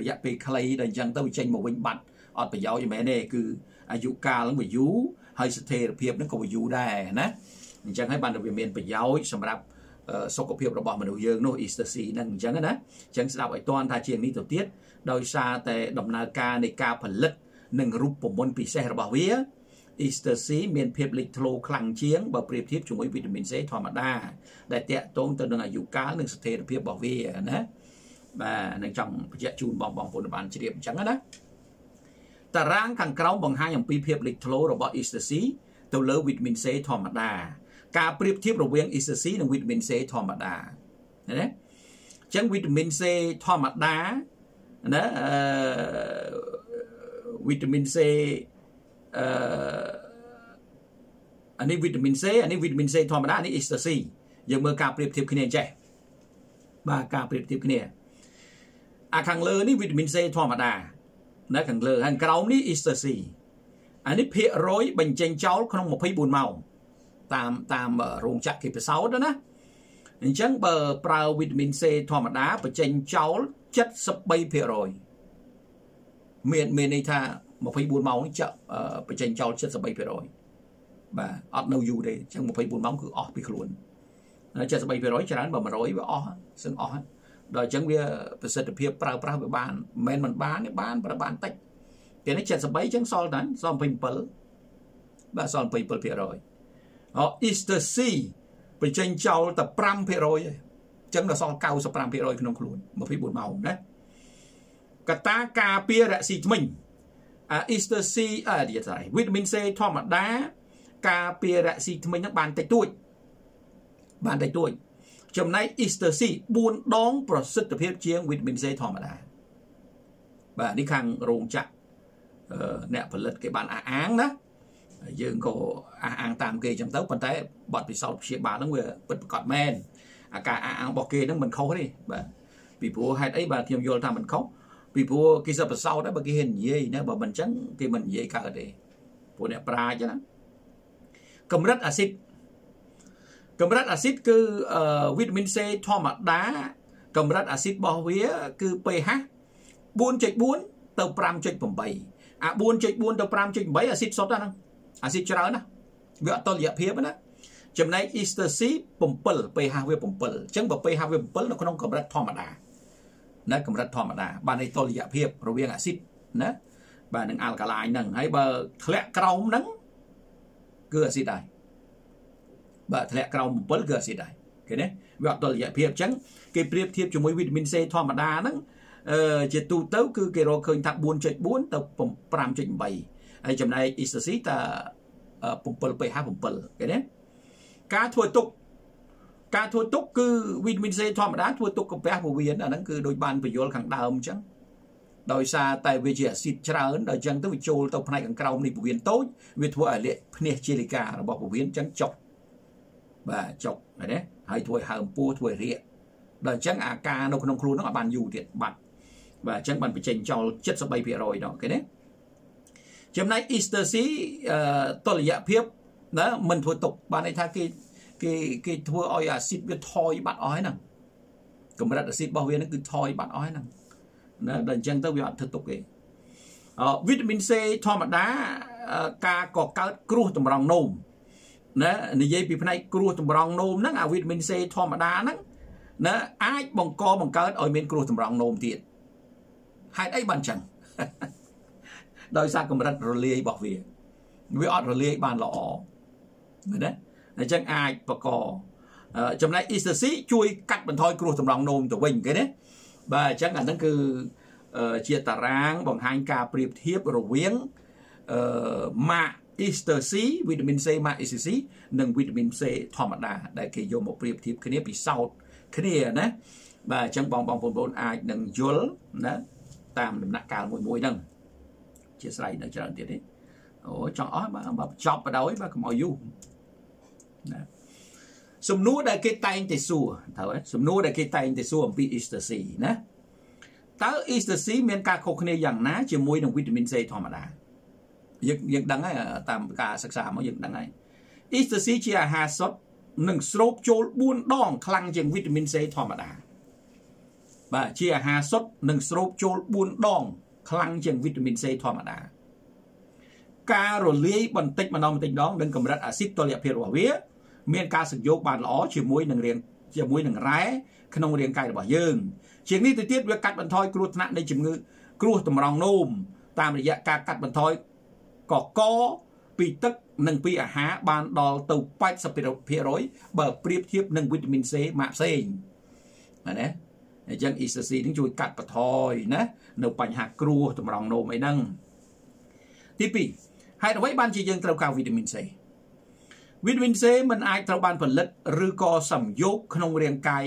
Speaker 1: រយៈពេលខ្លីដល់អញ្ចឹងទៅចេញមកវិញបាត់អត់ប្រយោជន៍មែនទេគឺអាយុកាលនឹងវាយូរហើយស្ថិរភាពនឹងក៏វាយូរដែរណាអញ្ចឹងហើយបានវាមានប្រយោជន៍សម្រាប់សុខភាពរបស់មនុស្សយើងនោះ ecstasy ហ្នឹងអញ្ចឹងណាអញ្ចឹងស្ដាប់ឲ្យតន់ថាជាងនេះទៅទៀតដោយសារតែដំណើរការនៃការផលិត និងរូបមន្តពិសេសរបស់វា ecstasy មានភាពលេចធ្លោខ្លាំងជាងបើប្រៀបធៀបជាមួយវីតាមីន C ធម្មតាដែលតាក់ទងទៅនឹងអាយុកាលនិងស្ថិរភាពរបស់វាណាបាទនឹងចង់បញ្ជាក់ជូនបងបងប្អូនបានជ្រាបអញ្ចឹងណាតារាងខាងក្រោមបង្ហាញអំពីភាពលេចធ្លោរបស់ ecstasy ទៅលើវីតាមីន C ធម្មតាការប្រៀបធៀបរវាង ecstasy និងវីតាមីន C ធម្មតាណាអញ្ចឹងវីតាមីន C ធម្មតាណាអឺ វីតាមីន C អឺអានេះវីតាមីន C អានេះវីតាមីន C ធម្មតាអានេះ ecstasy យើងមើលការប្រៀបធៀបគ្នាចេះបាទការប្រៀបធៀបគ្នាអាខាងលើនេះវីតាមីន C ធម្មតានៅខាងលើហើយក្រោមនេះ ecstasy អានេះភាគរយបញ្ចេញចោលក្នុង24ម៉ោងតាមតាមរោងចក្រគេពិសោធន៍ណាអញ្ចឹងបើប្រើវីតាមីន C ធម្មតាបញ្ចេញចោល73% មានមានន័យថា24ម៉ោងចាក់បញ្ចេញចោល73%បាទអត់នៅយូរទេអញ្ចឹង24ម៉ោងគឺអស់ពីខ្លួន73%ច្រើនបើ100វាអស់សឹងអស់ដល់អញ្ចឹងវាប្រសិទ្ធភាពប្រើប្រាស់វាបានមិនមែនមិនបានទេបានប្របានតិចពេលនេះ73អញ្ចឹងសល់តាន់សល់27បាទសល់27%អ Easter C បញ្ចេញចោលតែ5%ឯងអញ្ចឹងដល់សល់95%ក្នុងខ្លួន24ម៉ោងណា កត្តាការពាររកស៊ីធ្មេញអា Easter C អឺទៀតហើយវីតាមីន C ធម្មតា ការពាររកស៊ីធ្មេញហ្នឹងបានតិចតួចបានតិចតួចចំណែក Easter C 4ដង ប្រសិទ្ធភាពជាងវីតាមីន C ធម្មតាបាទនេះខាងរោងចក្រអ្នកផលិតគេបានអះអាងណាយើងក៏អះអាងតាមគេចឹងទៅប៉ុន្តែបទពិសោធន៍ព្យាបាលហ្នឹងវាពិតប្រាកដមែនអាការអះអាងរបស់គេហ្នឹងមិនខុសទេបាទពីព្រោះហេតុអីបាទខ្ញុំយល់ថាមិនខុស ពីព្រោះគេសិបប្រសោតដែរបើគេហ៊ាននិយាយណាបើមិនអញ្ចឹងគេមិននិយាយកើតទេពួកអ្នកប្រាជ្ញណាកម្រិតអាស៊ីតកម្រិតអាស៊ីតគឺវីតាមីន C ធម្មតាកម្រិតអាស៊ីតរបស់វាគឺ pH 4.4ទៅ5.8អា4.4ទៅ5.8អាស៊ីតសុទ្ធហ្នឹងអាស៊ីតច្រើនណាវាអត់តលរយៈភាពណាចំណែក Easter C 7 pH វា7អញ្ចឹងបើ pH វា7នៅក្នុងកម្រិតធម្មតា ណាកម្រិតធម្មតាបាននៃតុល្យភាពរវាងអាស៊ីតណាបាទនឹងអាល់កាឡាញហ្នឹងហើយបើធ្លាក់ក្រោមហ្នឹងគឺអាស៊ីតដែរបាទធ្លាក់ក្រោម7គឺអាស៊ីតដែរឃើញទេវាអត់តុល្យភាពអញ្ចឹងគេប្រៀបធៀបជាមួយវីតាមីន C ធម្មតាហ្នឹងអឺជាទូទៅគឺគេរកឃើញថា4.4ទៅ5.8ហើយចំណែក ecstasy តា7 pH 7ឃើញទេការធ្វើទុក ការធ្វើទុកគឺវីតាមីន C ធម្មតាធ្វើទុកកាពះពោះវៀនអាហ្នឹងគឺដូចបានបញ្យល់ខាងដើមអញ្ចឹងដោយសារតែវាជាអាស៊ីតច្រើនដល់អញ្ចឹងទៅវាចូលទៅផ្នែកខាងក្រោមនៃពោះវៀនតូចវាធ្វើឲ្យលាកភ្នេះជាលិការបស់ពោះវៀនអញ្ចឹងចុកបាទចុកឃើញទេហើយធ្វើឲ្យហើមពោះធ្វើឲ្យរាកដល់អញ្ចឹងអាការនៅក្នុងខ្លួនហ្នឹងអាចបានយូរទៀតបាត់បាទអញ្ចឹងបានបញ្ចេញចោល73%ដល់ឃើញទេចំណែក Easter C តលយៈភាពណាមិនធ្វើទុកបានន័យថាគេ គេគេធ្វើឲ្យអាស៊ីតវាថយបាត់អស់ហើយហ្នឹងកម្រិតអាស៊ីតរបស់វាហ្នឹងគឺថយបាត់អស់ហើយហ្នឹងណាដល់អញ្ចឹងទៅវាអត់ធ្វើទុកទេអវីតាមីន C ធម្មតាការកកើតគ្រោះតម្រង់នោមណានិយាយពីផ្នែកគ្រោះតម្រង់នោមហ្នឹងអាវីតាមីន C ធម្មតាហ្នឹងណាអាចបង្កបង្កើតឲ្យមានគ្រោះតម្រង់នោមទៀតហេតុអីបានចឹងដោយសារកម្រិតរលាយរបស់វាវាអត់រលាយបានល្អមែនទេ អញ្ចឹងអាចបកចំណែក Easter C ជួយកាត់បន្ថយគ្រោះតម្រង់នោមទៅវិញគេណាបាទអញ្ចឹងអាហ្នឹងគឺជាតារាងបង្ហាញការប្រៀបធៀបរវាងអឺ MAC Easter C វីតាមីន C MAC Easter C និងវីតាមីន C ធម្មតា ដែលគេយកមកប្រៀបធៀបគ្នាពិសោធន៍គ្នាណាបាទអញ្ចឹងបងបងប្អូនអាចនឹងយល់ណាតាមដំណាក់កាលមួយមួយហ្នឹងជាស្រ័យនៅច្រើនទៀតទេអូចង់អស់បាទចប់បដ ாய் បាទកុំឲ្យយូរ ណាសំណួរដែលគេតែងតែសួរត្រូវទេសំណួរដែលគេតែងតែសួរអំពី Easter C ណាតើ Easter C មានការខុសគ្នាយ៉ាងណាជាមួយនឹងវីតាមីន C ធម្មតាយើងយើងដឹងហើយតាមការសិក្សាមកយើងដឹងហើយ Easter C ជាអាហារសុទ្ធនឹងស្រូបចូល4ដងខ្លាំងជាងវីតាមីន C ធម្មតាបាទជាអាហារសុទ្ធនឹងស្រូបចូល4ដងខ្លាំងជាងវីតាមីន C ធម្មតាការរលាយបន្តិចម្ដងបន្តិចម្ដងនឹងកម្រិតអាស៊ីតតុល្យភាពរបស់វា មានការសង្យោគបានល្អជាមួយនឹងរាងជាមួយនឹងរ៉ែក្នុងរាងកាយរបស់យើងជាងនេះទៅទៀតវាកាត់បន្ថយគ្រោះថ្នាក់នៃជំងឺគ្រោះតម្រង់នោមតាមរយៈការកាត់បន្ថយកកពីទឹកនិងពីអាហារបានដល់ទៅ80%បើប្រៀបធៀបនឹងវីតាមីន C ម៉ាក់ផ្សេងណាអញ្ចឹង ECC នឹងជួយកាត់បន្ថយណានៅបញ្ហាគ្រោះតម្រង់នោមអីហ្នឹងទី2ហេតុអ្វីបានជាយើងត្រូវការវីតាមីន C វីតាមីន C មិនអាចត្រូវបានផលិតឬក៏សំយោគក្នុងរាងកាយ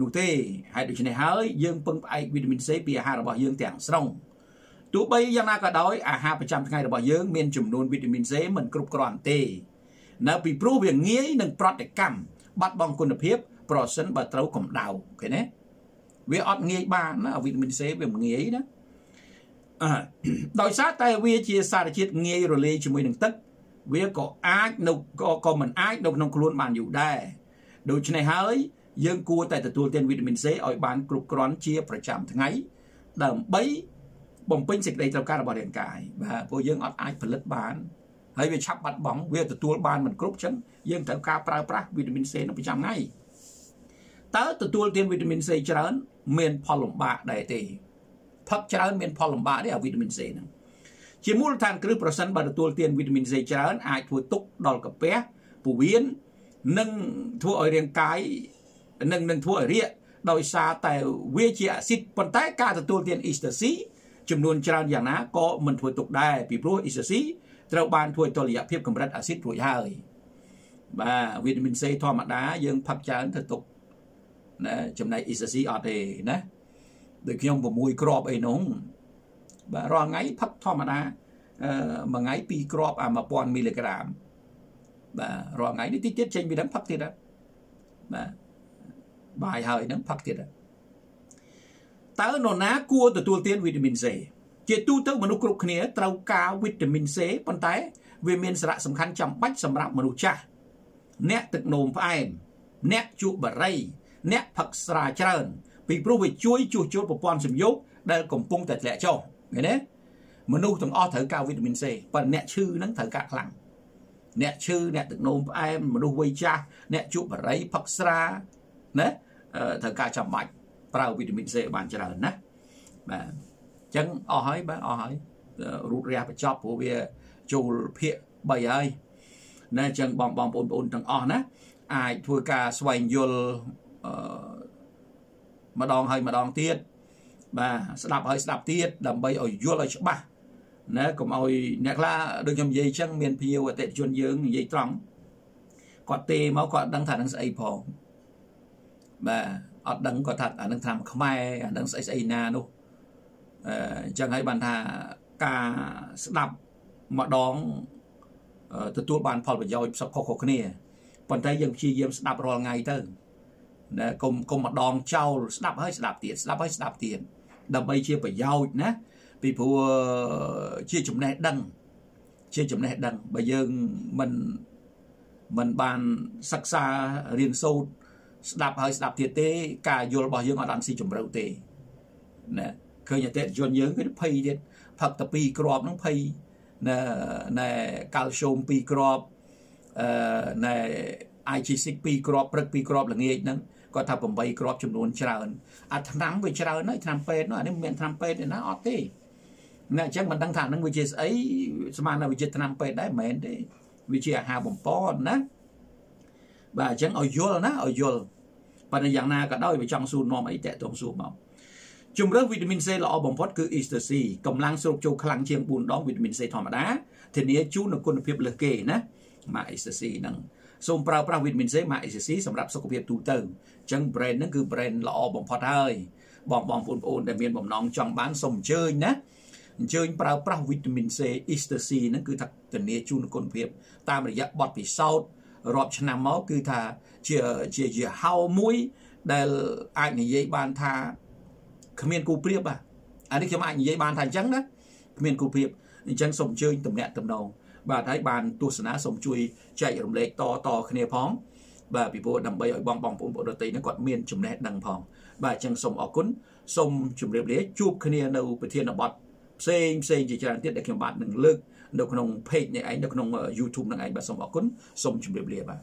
Speaker 1: នោះទេហើយដូច្នេះហើយយើងពឹងផ្អែកវីតាមីន C ពីអាហាររបស់យើងទាំងស្រុងទោះបីយ៉ាងណាក៏ដោយអាហារប្រចាំថ្ងៃរបស់យើងមានចំនួនវីតាមីន C មិនគ្រប់គ្រាន់ទេ នៅពីព្រោះវាងាយនឹងប្រតិកម្មបាត់បង់គុណភាព ប្រសិនបើត្រូវកម្ដៅឃើញទេវាអត់ងាយបានណាវីតាមីន C វាមិនងាយណាអឺដោយសារតែវាជាសារជាតិងាយរលាយជាមួយនឹងទឹក វាក៏អាចនៅក៏មិនអាចនៅក្នុងខ្លួនបានយូរដែរដូច្នេះហើយយើងគួរតែទទួលទានវីតាមីន C ឲ្យបានគ្រប់គ្រាន់ជាប្រចាំថ្ងៃដើម្បីបំពេញសេចក្តីត្រូវការរបស់រាងកាយបាទព្រោះយើងអត់អាចផលិតបានហើយវាឆាប់បាត់បង់វាទទួលបានមិនគ្រប់ចឹងយើងត្រូវការប្រើប្រាស់វីតាមីន C នៅប្រចាំថ្ងៃតើទទួលទានវីតាមីន C ច្រើន មានផលលំបាកដែរទេផឹកច្រើនមានផលលំបាកទេអាវីតាមីន C ហ្នឹង ជាមូលដ្ឋានគ្រឹះប្រសិនបើទទួលទានវីតាមីន C ច្រើនអាចធ្វើទុកដល់កាពះពោះវៀននិងធ្វើឲ្យរាងកាយនឹងនឹងធ្វើឲ្យរាកដោយសារតែវាជាអាស៊ីតប៉ុន្តែការទទួលទានអ៊ីស្តាស៊ីចំនួនច្រើនយ៉ាងណាក៏មិនធ្វើទុកដែរពីព្រោះអ៊ីស្តាស៊ីត្រូវបានធ្វើតុល្យភាពកម្រិតអាស៊ីតរួចហើយបាទវីតាមីន C ធម្មតាយើងផឹកច្រើនធ្វើទុកណាចំណែកអ៊ីស្តាស៊ីអត់ទេណាដូចខ្ញុំ6គ្រាប់អីនោះ បាទរាល់ថ្ងៃផឹកធម្មតាអឺមួយថ្ងៃ2គ្រាប់អា1000មីលីក្រាមបាទរាល់ថ្ងៃនេះតិចទៀតចេញពីដឹងផឹកទៀតបាទបាយហើយហ្នឹងផឹកទៀតតើនរណាគួរទទួលទានវីតាមីន C ជាទូទៅមនុស្សគ្រប់គ្នាត្រូវការវីតាមីន C ប៉ុន្តែ វាមានសារៈសំខាន់ចាំបាច់សម្រាប់មនុស្សចាស់អ្នកទឹកនោមផ្អែមអ្នកជក់បារីអ្នកផឹកស្រាច្រើនពីព្រោះវាជួយជួសជុលប្រព័ន្ធសំយោគដែលកំពុងតែធ្លាក់ចុះ ឃើញទេមនុស្សទាំងអស់ត្រូវការវីតាមីន C ប៉ុន្តែអ្នកឈឺហ្នឹងត្រូវការខ្លាំងអ្នកឈឺអ្នកទឹកនោមផ្អែមមនុស្សវ័យចាស់អ្នកជក់បារីផឹកស្រាណាត្រូវការចាំបាច់ប្រើវីតាមីន C បានច្រើនណាបាទអញ្ចឹងអស់ហើយបាទអស់ហើយរូតរះបញ្ចប់ព្រោះវាចូលភាក3ហើយណាអញ្ចឹងបងបងប្អូនបងទាំងអស់ណាអាចធ្វើការស្វែងយល់អឺម្ដងហើយម្ដងទៀត បាទស្ដាប់ហើយស្ដាប់ទៀតដើម្បីឲ្យយល់ឲ្យច្បាស់ណាកុំឲ្យអ្នកខ្លះដូចខ្ញុំនិយាយអញ្ចឹងមានភ្ញៀវអតិថិជនយើងនិយាយត្រង់គាត់ទេមកគាត់ដឹងថានឹងស្អីផងបាទអត់ដឹងគាត់ថាអានឹងឆ្នាំខ្មែរអានឹងស្អីស្អីណានោះអញ្ចឹងហើយបានថាការស្ដាប់ម្ដងទទួលបានផលប្រយោជន៍ខុសៗគ្នាប៉ុន្តែយើងព្យាយាមស្ដាប់រាល់ថ្ងៃទៅណាកុំកុំម្ដងចោលស្ដាប់ហើយស្ដាប់ទៀតស្ដាប់ហើយស្ដាប់ទៀត ដើម្បីជាប្រយោជន៍ណាពីព្រោះជាចំណេះដឹង ជាចំណេះដឹងបើយើងមិនមិនបានសិក្សារៀនសូត្រស្ដាប់ហើយស្ដាប់ទៀតទេការយល់របស់យើងអត់បានស៊ីជម្រៅទេណាឃើញអតិថិជនយើងគឺភ័យទៀតផឹកតែ2គ្រាប់ហ្នឹងភ័យណែណែកាល់ស្យូម2គ្រាប់អឺណែ IG6 2គ្រាប់ព្រឹក2គ្រាប់ល្ងាចហ្នឹង គាត់ថា8គ្រាប់ចំនួនច្រើនអាឆ្នាំវាច្រើនហើយឆ្នាំពេទ្យនោះអានេះមិនមានឆ្នាំពេទ្យទេណាអត់ទេណាអញ្ចឹងមិនដឹងថានឹងវាជាស្អីស្មានថាវាជាឆ្នាំពេទ្យដែរមិនមែនទេវាជាអាហារបំពន់ណាបាទអញ្ចឹងឲ្យយល់ណាឲ្យយល់ប៉ុន្តែយ៉ាងណាក៏ដោយវាចង់សួរនាំអីតាក់ទងសួរមកជំរឿនវីតាមីន C ល្អបំផុតគឺ Easter C កម្លាំងស្រូបចូលខ្លាំងជាង4ដងវីតាមីន C ធម្មតាធានាជូននូវគុណភាពលើសគេណាម៉ា Easter C ហ្នឹង សូមប្រើប្រាស់វីតាមីន C ម៉ា Easter C សម្រាប់សុខភាពទូទៅអញ្ចឹង brand ហ្នឹងគឺ brand ល្អបំផុតហើយបងបងប្អូនៗដែលមានបំណងចង់បានសូមអញ្ជើញណាអញ្ជើញប្រើប្រាស់វីតាមីន C Easter C ហ្នឹងគឺថាធានាជូនគុណភាពតាមរយៈបទពិសោធន៍រាប់ឆ្នាំមកគឺថាជាជាជាហៅមួយដែលអាចនិយាយបានថាគ្មានគូប្រៀបបាទអានេះខ្ញុំអាចនិយាយបានថាអញ្ចឹងណាគ្មានគូប្រៀបអញ្ចឹងសូមអញ្ជើញតំណាក់តំណង បាទហើយបានទស្សនាសូមជួយចែករំលែកតតគ្នាផងបាទពីព្រោះដើម្បីឲ្យបងបងប្អូនបងដទៃហ្នឹងគាត់មានចំណេះដឹងផងបាទអញ្ចឹងសូមអរគុណសូមជម្រាបលាជួបគ្នានៅប្រធានបទផ្សេងផ្សេងជាច្រើនទៀតដែលខ្ញុំបាទនឹងលើកនៅក្នុង page នេះឯងនៅក្នុង YouTube នឹងឯងបាទសូមអរគុណសូមជម្រាបលាបាទ